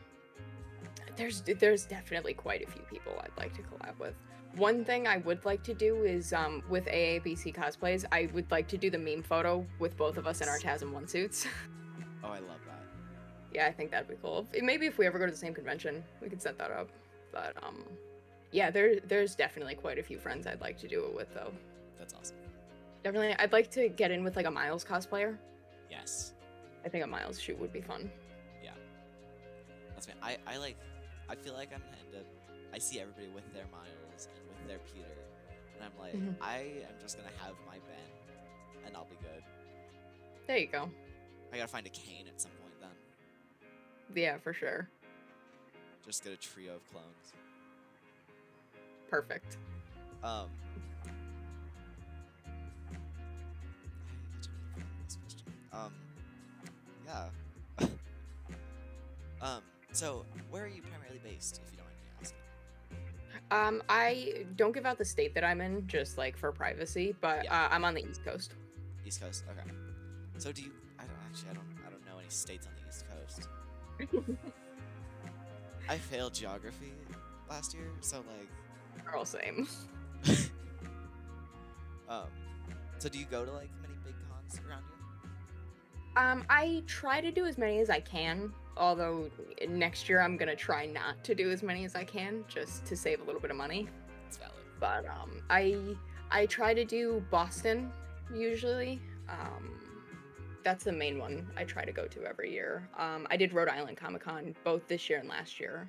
there's there's definitely quite a few people I'd like to collab with. One thing I would like to do is um with AABC cosplays, I would like to do the meme photo with both of us in our TASM one suits. Oh, I love that. yeah, I think that'd be cool. Maybe if we ever go to the same convention, we could set that up. But um, yeah, there there's definitely quite a few friends I'd like to do it with though. That's awesome. Definitely, I'd like to get in with like a Miles cosplayer. Yes. I think a Miles shoot would be fun. Yeah. That's me. I, I like I feel like I'm gonna end up I see everybody with their Miles and with their Peter. And I'm like, Mhm. I am just gonna have my Ben and I'll be good. There you go. I gotta find a cane at some point then. Yeah, for sure. Just get a trio of clones. Perfect. Um Um, yeah. um, so where are you primarily based, if you don't mind me asking? Um, I don't give out the state that I'm in, just like for privacy, but Yeah. uh, I'm on the East Coast. East Coast. Okay. So do you? I don't actually. I don't. I don't know any states on the East Coast. I failed geography last year, so like, We're all same. um, so do you go to like many big cons around you? Um, I try to do as many as I can, although next year I'm gonna try not to do as many as I can, just to save a little bit of money. It's valid. But um, I I try to do Boston usually. Um, that's the main one I try to go to every year. Um, I did Rhode Island Comic Con both this year and last year.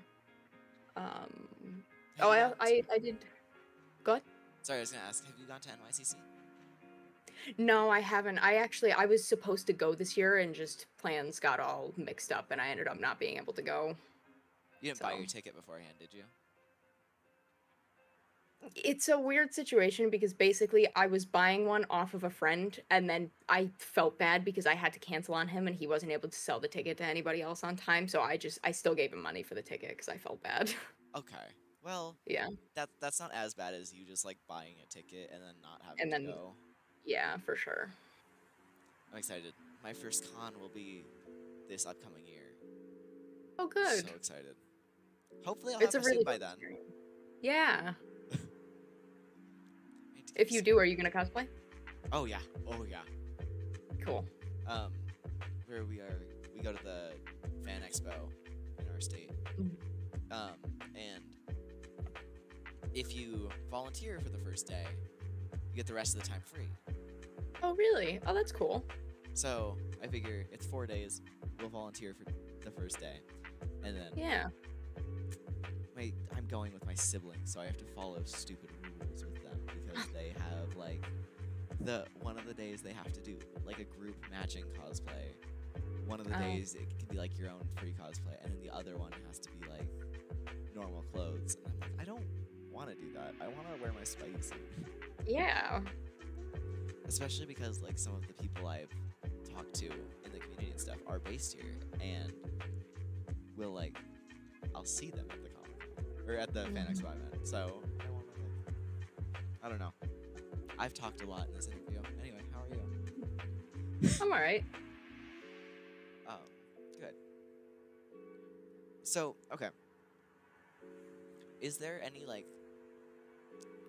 Um, oh, I, I I did. Go ahead. Sorry, I was gonna ask. Have you gone to NYCC? No, I haven't. I actually I was supposed to go this year and just plans got all mixed up and I ended up not being able to go. You didn't buy your ticket beforehand, did you? It's a weird situation because basically I was buying one off of a friend and then I felt bad because I had to cancel on him and he wasn't able to sell the ticket to anybody else on time, so I just I still gave him money for the ticket cuz I felt bad. Okay. Well, yeah. that that's not as bad as you just like buying a ticket and then not having And to then- go. Yeah, for sure. I'm excited. My first con will be this upcoming year. Oh good. So excited. Hopefully, I'll it's a have my really by then. experience. Yeah. I need to get If you do, are you going to cosplay? Oh yeah. Oh yeah. Cool. Um, where we are, we go to the fan expo in our state. Mhm. Um, and if you volunteer for the first day, you get the rest of the time free. Oh really? Oh, that's cool. So I figure it's four days. We'll volunteer for the first day, and then Yeah. my I'm going with my siblings, so I have to follow stupid rules with them because they have like the one of the days they have to do like a group matching cosplay. One of the Oh. days it can be like your own free cosplay, and then the other one has to be like normal clothes. And I'm like, I don't want to do that. I want to wear my Spidey suit, Yeah. Especially because like some of the people I've talked to in the community and stuff are based here, and will like I'll see them at the comic or at the fan Mhm. expo I meant. So I want to like I don't know. I've talked a lot in this interview. Anyway, how are you? I'm all right. Oh, good. So, okay. Is there any like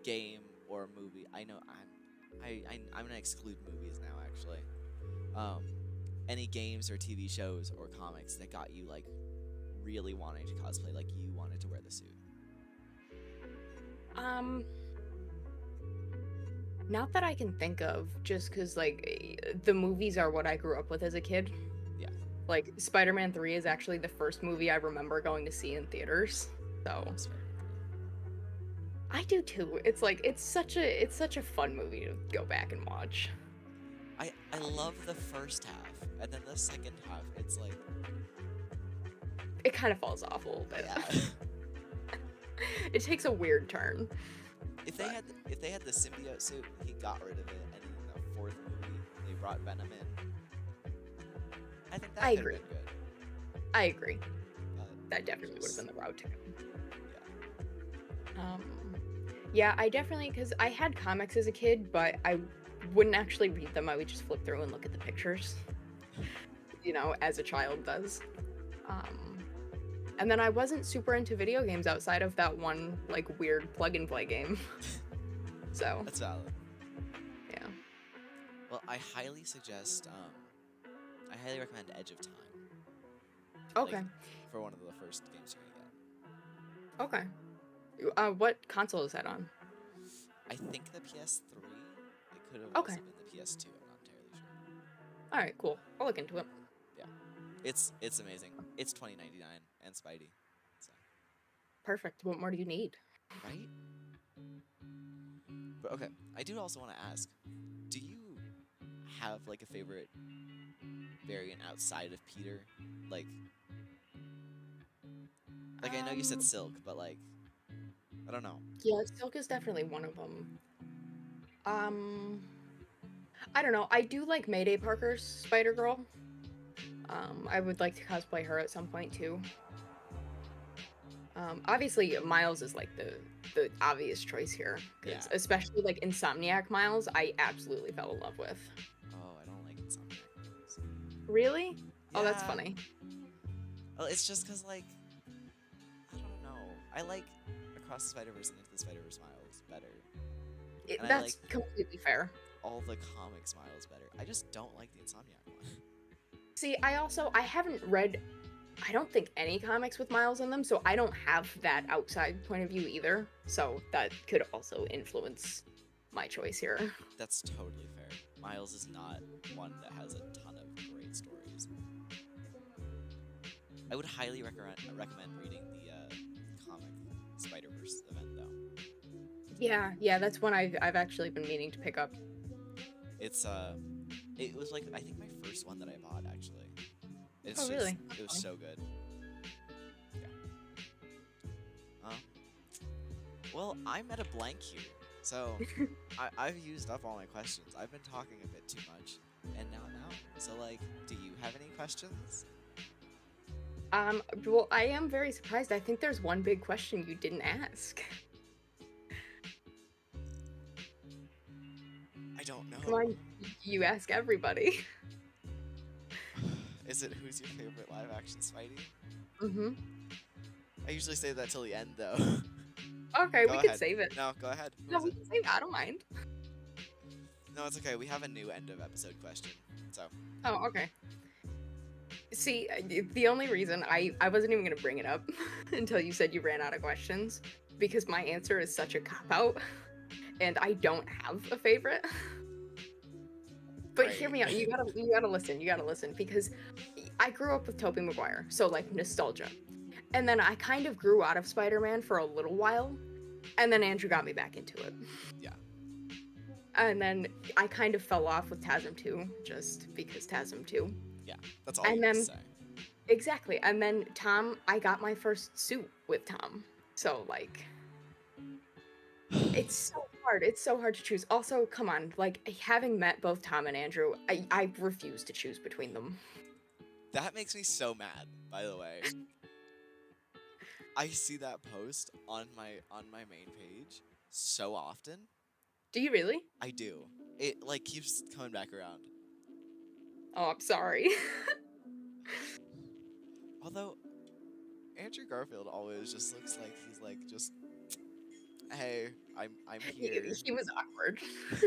game or movie? I know I'm I, I I'm gonna exclude movies now actually. Um, any games or TV shows or comics that got you like really wanting to cosplay, like you wanted to wear the suit? Um, not that I can think of, just because like the movies are what I grew up with as a kid. Yeah. Like Spider-Man Three is actually the first movie I remember going to see in theaters. So That's fair. I do too. It's like it's such a it's such a fun movie to go back and watch. I I love the first half, and then the second half, it's like It kind of falls off a little bit. yeah. it takes a weird turn. If they But- had if they had the symbiote suit, he got rid of it, and in the fourth movie they brought Venom in. I think that I agree. have been good. I agree. But That definitely would have been the route to go. yeah. Um, yeah, I definitely because I had comics as a kid, but I wouldn't actually read them. I would just flip through and look at the pictures, you know, as a child does. Um, and then I wasn't super into video games outside of that one like weird plug and play game. so That's valid. yeah, Well, I highly suggest. Um, I highly recommend Edge of Time okay, for one of the first games gonna get. okay. Uh, what console is that on? I think the PS3. It could have Okay. also been the PS2. I'm not entirely sure. All right, cool. I'll look into it. Yeah, it's it's amazing. It's 20.99 and Spidey. So, Perfect. What more do you need? right? But okay, I do also want to ask, do you have like a favorite variant outside of Peter? Like like I know you said Um, Silk, but like I don't know. Yeah, Silk is definitely one of them. Um, I don't know. I do like Mayday Parker's Spider Girl. Um, I would like to cosplay her at some point too. Um, obviously, Miles is like the the obvious choice here, Yeah. especially like Insomniac Miles, I absolutely fell in love with. Oh, I don't like Insomniac movies. Really? Oh, that's funny. Well, it's just because, like, I don't know. I like Across the Spider Verse and Into the Spider Verse Miles better. It, that's like- completely fair. All the comics Miles better. I just don't like the Insomniac one. See, I also I haven't read I don't think any comics with Miles in them, so I don't have that outside point of view either. So that could also influence my choice here. That's totally fair. Miles is not one that has a ton of great stories. I would highly recommend recommend reading Spider Verse event though. Yeah, yeah, that's one I've I've actually been meaning to pick up. It's uh, it was like I think my first one that I bought actually. It's Oh, just, really? It was so good. Yeah. Um. Well, I'm at a blank here, so I, I've used up all my questions. I've been talking a bit too much, and now now. So like, do you have any questions? Um, well, I am very surprised. I think there's one big question you didn't ask. I don't know. Come on, you ask everybody. Is it who's your favorite live action Spidey? Mm-hmm. I usually say that till the end though. Okay, Go we can save it. no, go ahead. Who No, we can save it. I don't mind. No, it's okay. We have a new end of episode question. So Oh, okay. See, the only reason I I wasn't even gonna bring it up until you said you ran out of questions because my answer is such a cop out, and I don't have a favorite. But hear me out. You gotta you gotta listen. You gotta listen because I grew up with Tobey Maguire, so like nostalgia, and then I kind of grew out of Spider-Man for a little while, and then Andrew got me back into it. Yeah. And then I kind of fell off with TASM 2 just because TASM 2. That's all And you can then- say. Exactly. And then Tom, I got my first suit with Tom. So like it's so hard. It's so hard to choose. Also, come on, like having met both Tom and Andrew, I, I refuse to choose between them. That makes me so mad, by the way. I see that post on my on my main page so often. Do you really? I do. It like keeps coming back around. Oh, I'm sorry. Although Andrew Garfield always just looks like he's like just hey, I'm I'm he, here. he was awkward.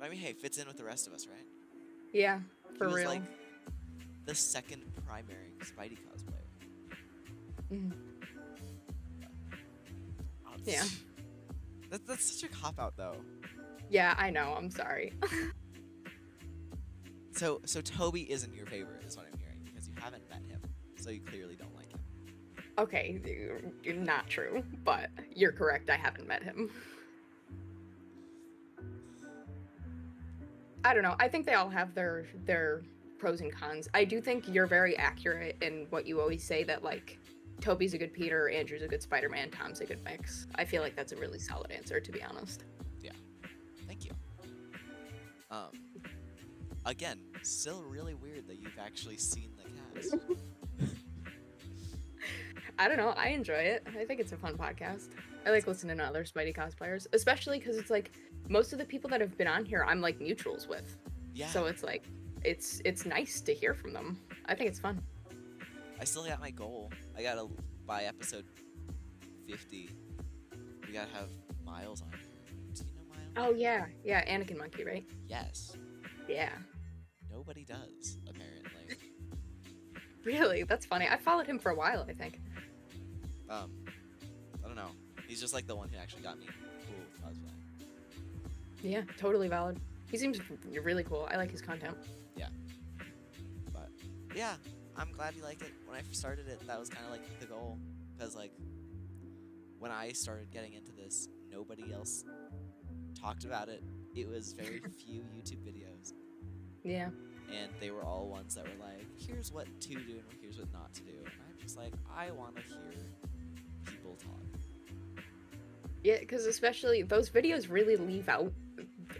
I mean, hey, fits in with the rest of us, right? yeah, He for was real. like the second primary Spidey cosplayer. Mm. Oh, Yeah. That, that's such a cop out though. Yeah, I know. I'm sorry. So so Tobey isn't your favorite, is what I'm hearing, because you haven't met him. So you clearly don't like him. okay, not true, but you're correct. I haven't met him. I don't know. I think they all have their their pros and cons. I do think you're very accurate in what you always say that like Tobey's a good Peter, Andrew's a good Spider-Man, Tom's a good mix. I feel like that's a really solid answer to be honest. Yeah. Thank you. Um again, still really weird that you've actually seen the cast. I don't know. I enjoy it. I think it's a fun podcast. I like listening to other Spidey cosplayers, especially because it's like most of the people that have been on here, I'm like mutuals with. Yeah. So it's like it's it's nice to hear from them. I think it's fun. I still got my goal. I gotta by episode fifty. We gotta have Miles on you know Miles? Oh yeah, yeah. Anakin Monkey, right? Yes. Yeah. Nobody does, apparently. Really, that's funny. I followed him for a while. I think. um I don't know. He's just like the one who actually got me cool cosplay. Yeah, totally valid. He seems really cool. I like his content. Yeah. But yeah, I'm glad you like it. When I started it, that was kind of like the goal, because like when I started getting into this, nobody else talked about it. It was very few YouTube videos, Yeah. And they were all ones that were like, "Here's what to do and here's what not to do." And I'm just like, I want to hear people talk. Yeah, because especially those videos really leave out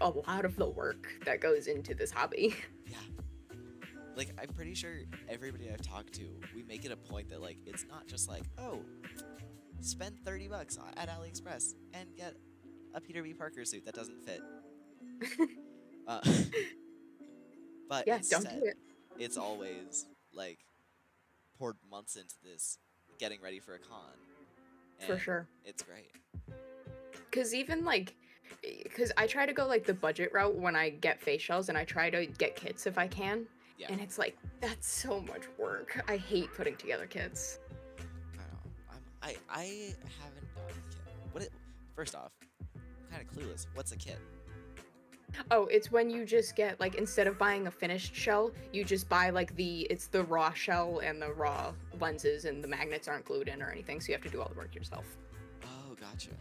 a lot of the work that goes into this hobby. Yeah. Like I'm pretty sure everybody I've talked to, we make it a point that like it's not just like, oh, spend 30 bucks at AliExpress and get a Peter B. Parker suit that doesn't fit. uh, but yeah, instead, don't do it. it's always like poured months into this, getting ready for a con. For sure. It's great. Cause even like, eh, cause I try to go like the budget route when I get face shells, and I try to get kits if I can. Yeah. And it's like that's so much work. I hate putting together kits. I know. I'm, I I haven't done a kit. What? It, first off, I'm kind of clueless. What's a kit? Oh, it's when you just get like instead of buying a finished shell, you just buy like the it's the raw shell and the raw lenses and the magnets aren't glued in or anything, so you have to do all the work yourself. Oh, gotcha.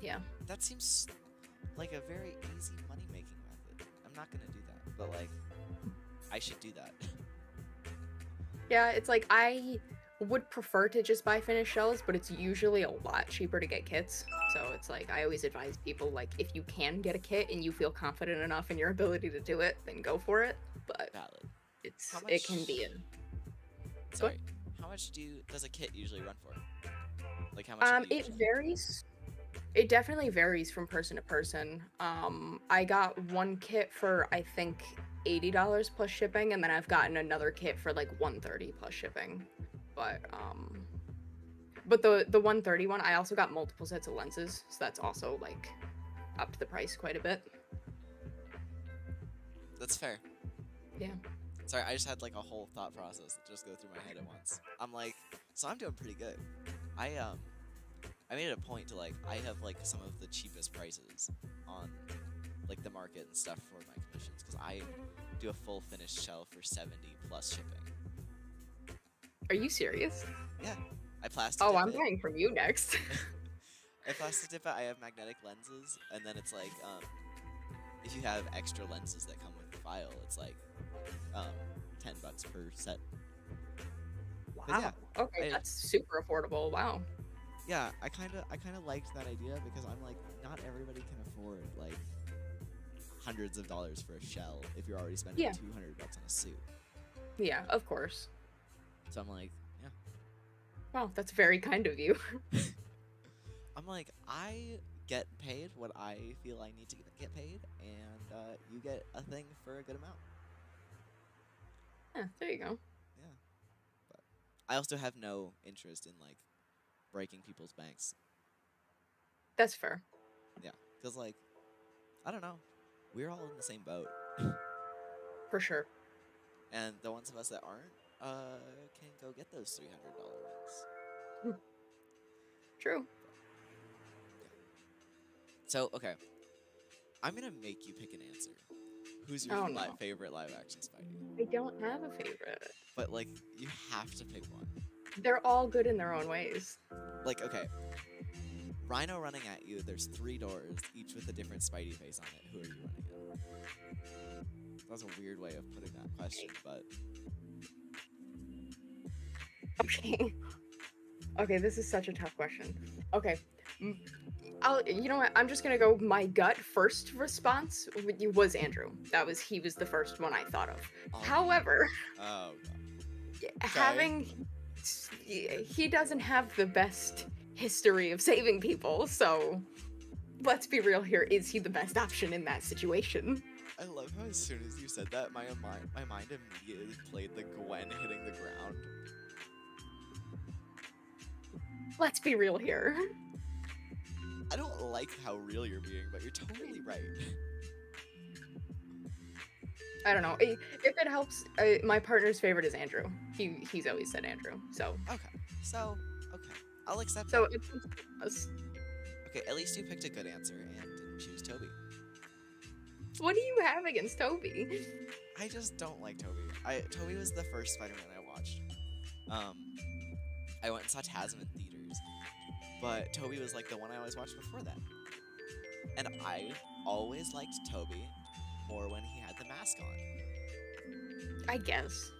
Yeah. That seems like a very easy money making method. I'm not gonna do that, but like, I should do that. Yeah, it's like I would prefer to just buy finished shells, but it's usually a lot cheaper to get kits. So it's like I always advise people like if you can get a kit and you feel confident enough in your ability to do it, then go for it. But Valid. it's How it can be a Sorry. How much do you, does a kit usually run for? Like how much? Um, it usually- varies. It definitely varies from person to person. Um, I got one kit for I think eighty dollars plus shipping, and then I've gotten another kit for like one thirty plus shipping. But um, but the the one thirty one, I also got multiple sets of lenses, so that's also like upped the price quite a bit. That's fair. Yeah. Sorry, I just had like a whole thought process just go through my head at once. I'm like, so I'm doing pretty good. I um, I made it a point to like I have like some of the cheapest prices on like the market and stuff for my commissions because I do a full finished shell for 70 plus shipping. Are you serious? Yeah. I plastic. Oh, I'm it. buying from you next. I plastic dip it. I have magnetic lenses, and then it's like um, if you have extra lenses that come with the file, it's like um, ten bucks per set. wow. yeah, okay, I- that's super affordable. Wow. Yeah, I kind of I kind of liked that idea because I'm like, not everybody can afford like hundreds of dollars for a shell if you're already spending Yeah. 200 bucks on a suit. Yeah, of course. So I'm like, yeah, Wow, that's very kind of you. I'm like, I get paid what I feel I need to get paid, and uh, you get a thing for a good amount. yeah, there you go. Yeah. I also have no interest in like breaking people's banks That's fair. Yeah, because like I don't know, we're all in the same boat, For sure. and the ones of us that aren't uh can go get those three hundred dollar ones. True. So okay, I'm gonna make you pick an answer. Who's your Oh, no. favorite live action Spidey? I don't have a favorite. But like you have to pick one. They're all good in their own ways. Like okay, Rhino running at you. There's three doors, each with a different Spidey face on it. Who are you running at? That was a weird way of putting that question, but Okay. okay, this is such a tough question. Okay. I'll, you know what? I'm just gonna go. My gut first response was Andrew. That was he was the first one I thought of. oh, However, oh having he doesn't have the best history of saving people, so let's be real here. Is he the best option in that situation? I love how as soon as you said that, my mind, my mind immediately played the Gwen hitting the ground. Let's be real here. I don't like how real you're being, but you're totally right. I don't know. If it helps, uh, my partner's favorite is Andrew. He he's always said Andrew. So Okay, so okay, I'll accept. so. Okay, at least you picked a good answer and didn't choose Tobey. What do you have against Tobey? I just don't like Tobey. I Tobey was the first Spider-Man I watched. Um, I went and saw Tasman in theaters, but Tobey was like the one I always watched before that. And I always liked Tobey more when he had the mask on. I guess.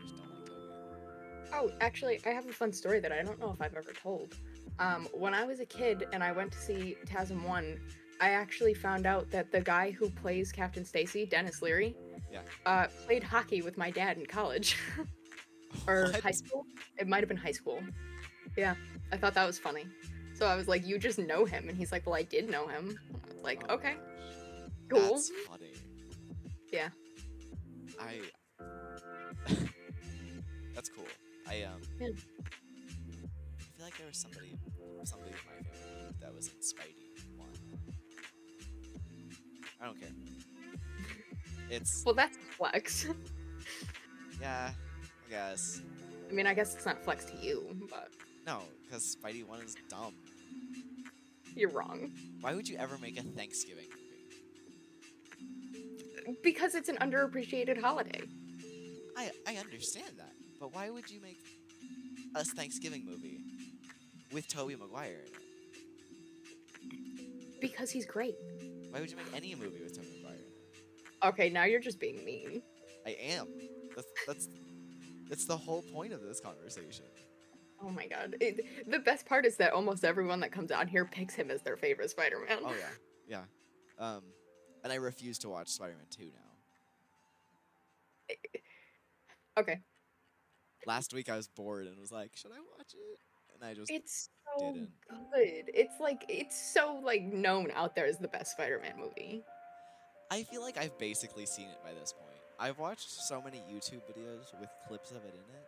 I just like Tobey. Oh, actually, I have a fun story that I don't know if I've ever told. Um, when I was a kid and I went to see TASM 1, I actually found out that the guy who plays Captain Stacy, Denis Leary, Yeah. uh, played hockey with my dad in college or What? high school. It might have been high school. Yeah, I thought that was funny. So I was like, "You just know him," and he's like, "Well, I did know him." Like, Oh "Okay, cool." That's funny. Yeah. I. that's cool. I um. Yeah. I feel like there was somebody, somebody in my family that was in Spidey one. I don't care. It's Well, that's flex. yeah, I guess. I mean, I guess it's not flex to you, but No, because Spidey one is dumb. you're wrong. Why would you ever make a Thanksgiving movie? Because it's an underappreciated holiday. I I understand that, but why would you make a Thanksgiving movie with Tobey Maguire in it? Because he's great. Why would you make any movie with Tobey Maguire? Okay, now you're just being mean. I am. That's that's that's the whole point of this conversation. Oh my god. It, the best part is that almost everyone that comes on here picks him as their favorite Spider Man. Oh yeah, yeah. Um, and I refuse to watch Spider-Man Two now. Okay. Last week I was bored and was like, should I watch it? And I just It's so didn't. good. It's like, it's so like known out there as the best Spider Man movie. I feel like I've basically seen it by this point. I've watched so many YouTube videos with clips of it in it.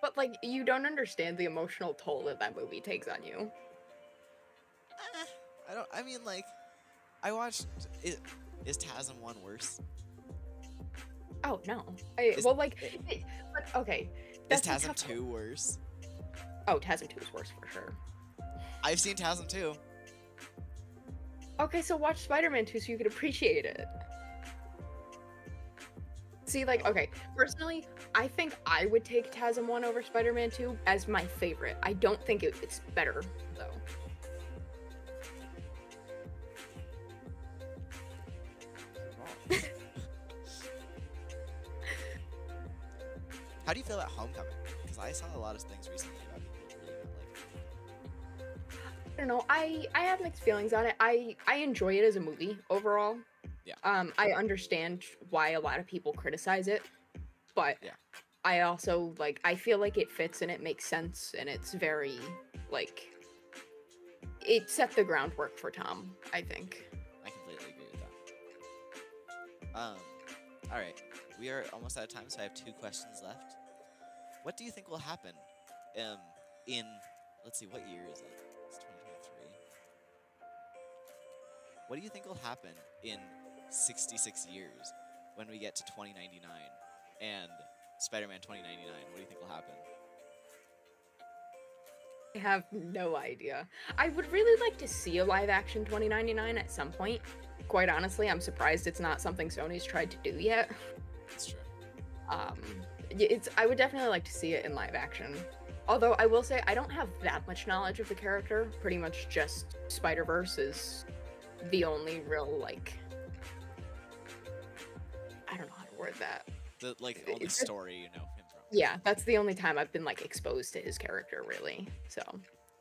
But like, you don't understand the emotional toll that that movie takes on you. Eh, I don't. I mean, like, I watched. Is, is TASM one worse? Oh no. I, Is- well, like, it, but okay. Is That's TASM two worse? Oh, TASM 2 is worse for sure. I've seen TASM two. Okay, so watch Spider Man 2 so you can appreciate it. See, like, okay, personally, I think I would take TASM 1 over Spider Man 2 as my favorite. I don't think it, it's better, though. How do you feel about Homecoming? Because I saw a lot of things recently don't know. I I have mixed feelings on it. I I enjoy it as a movie overall. Yeah. Um, I understand why a lot of people criticize it, but Yeah. I also like I feel like it fits and it makes sense and it's very like it set the groundwork for Tom. I think. I completely agree with that. Um, all right, we are almost out of time, so I have two questions left. What do you think will happen, um, in let's see, what year is it? What do you think will happen in 66 years when we get to 2099 and Spider-Man 2099? What do you think will happen? I have no idea. I would really like to see a live action 2099 at some point. Quite honestly, I'm surprised it's not something Sony's tried to do yet. That's true. um it's i would definitely like to see it in live action although i will say i don't have that much knowledge of the character pretty much just spider verse is the only real like i don't know how to word that The like only it's- story you know him from. yeah that's the only time i've been like exposed to his character really so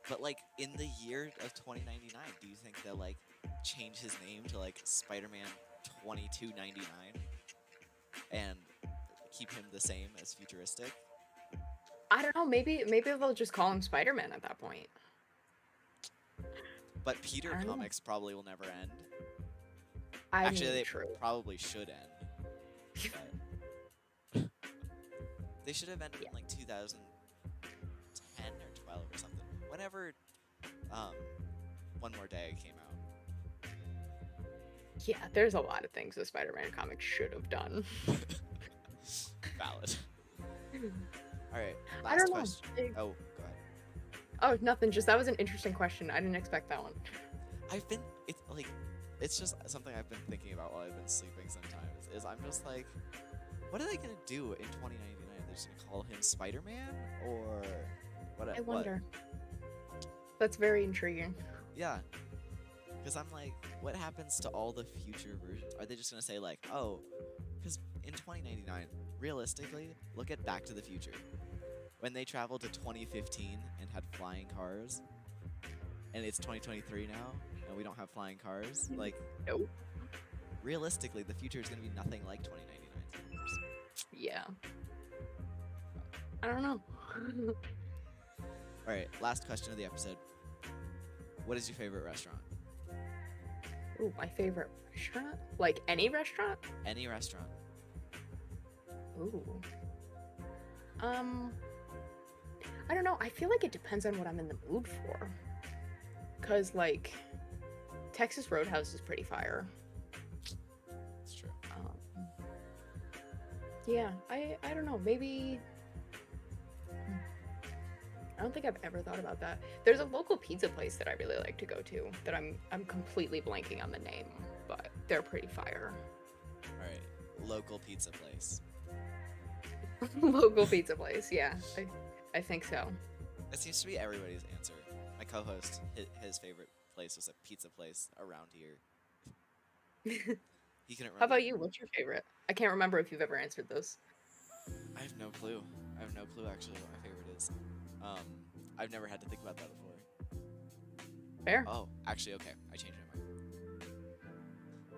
But like in the year of 2099, do you think they'll like change his name to like Spider-Man 2299 and keep him the same as futuristic? i don't know maybe maybe they'll just call him spider-man at that point But Peter don't know. comics probably will never end. I Actually, mean, they true probably should end. they should have ended in like 2010 or 12 or something. Whenever um, One More Day came out. yeah there's a lot of things the spider-man comics should have done Valid. All right. i Last don't know question. I- Oh. Oh nothing just that was an interesting question i didn't expect that one I've been it's like it's just something I've been thinking about while I've been sleeping sometimes is I'm just like what are they gonna do in 2099? They're just gonna call him Spider-Man or what? I what? wonder. That's very intriguing. Yeah. Because I'm like, what happens to all the future versions? Are they just gonna say like, oh, because in 2099, realistically, look at Back to the Future. When they traveled to 2015 and had flying cars, and it's 2023 now, and we don't have flying cars. Like, Nope. realistically, the future is going to be nothing like 2099. Yeah. I don't know. All right, last question of the episode. What is your favorite restaurant? Ooh, my favorite restaurant? Like any restaurant? Any restaurant. Ooh. Um I don't know. I feel like it depends on what I'm in the mood for. Cuz like Texas Roadhouse is pretty fire. It's true. Um, yeah, I I don't know. Maybe. I don't think I've ever thought about that. There's a local pizza place that I really like to go to that I'm I'm completely blanking on the name, but they're pretty fire. All right, local pizza place. local pizza place, yeah. I I think so. That seems to be everybody's answer. My co-host, his, his favorite place was a pizza place around here. He couldn't. How about you? What's your favorite? I can't remember if you've ever answered those. I have no clue. I have no clue actually what my favorite is. Um, I've never had to think about that before. Fair. Oh, actually, okay. I changed my mind.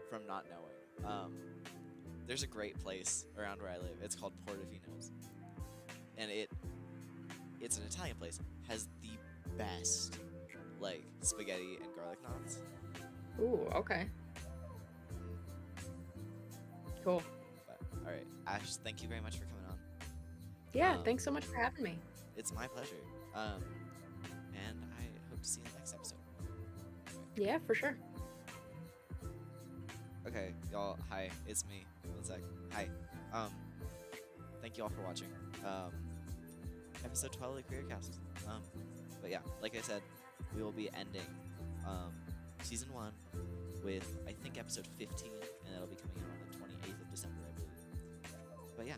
From not knowing. Um, there's a great place around where I live. It's called Portofino's, and it it's an Italian place. Has the best like spaghetti and garlic knots. Ooh, okay. Cool. But all right, Ash, thank you very much for coming on. Yeah, Um, thanks so much for having me. It's my pleasure. Um, and I hope to see you in the next episode. Yeah, for sure. Okay, y'all. Hi, it's me. One sec. Hi. Um, thank you all for watching. Um, episode 12 of the Creatorcast. Um, but yeah, like I said, we will be ending um, season one with, I think, episode 15, and that'll be coming out on the 28th of December, I believe. But yeah,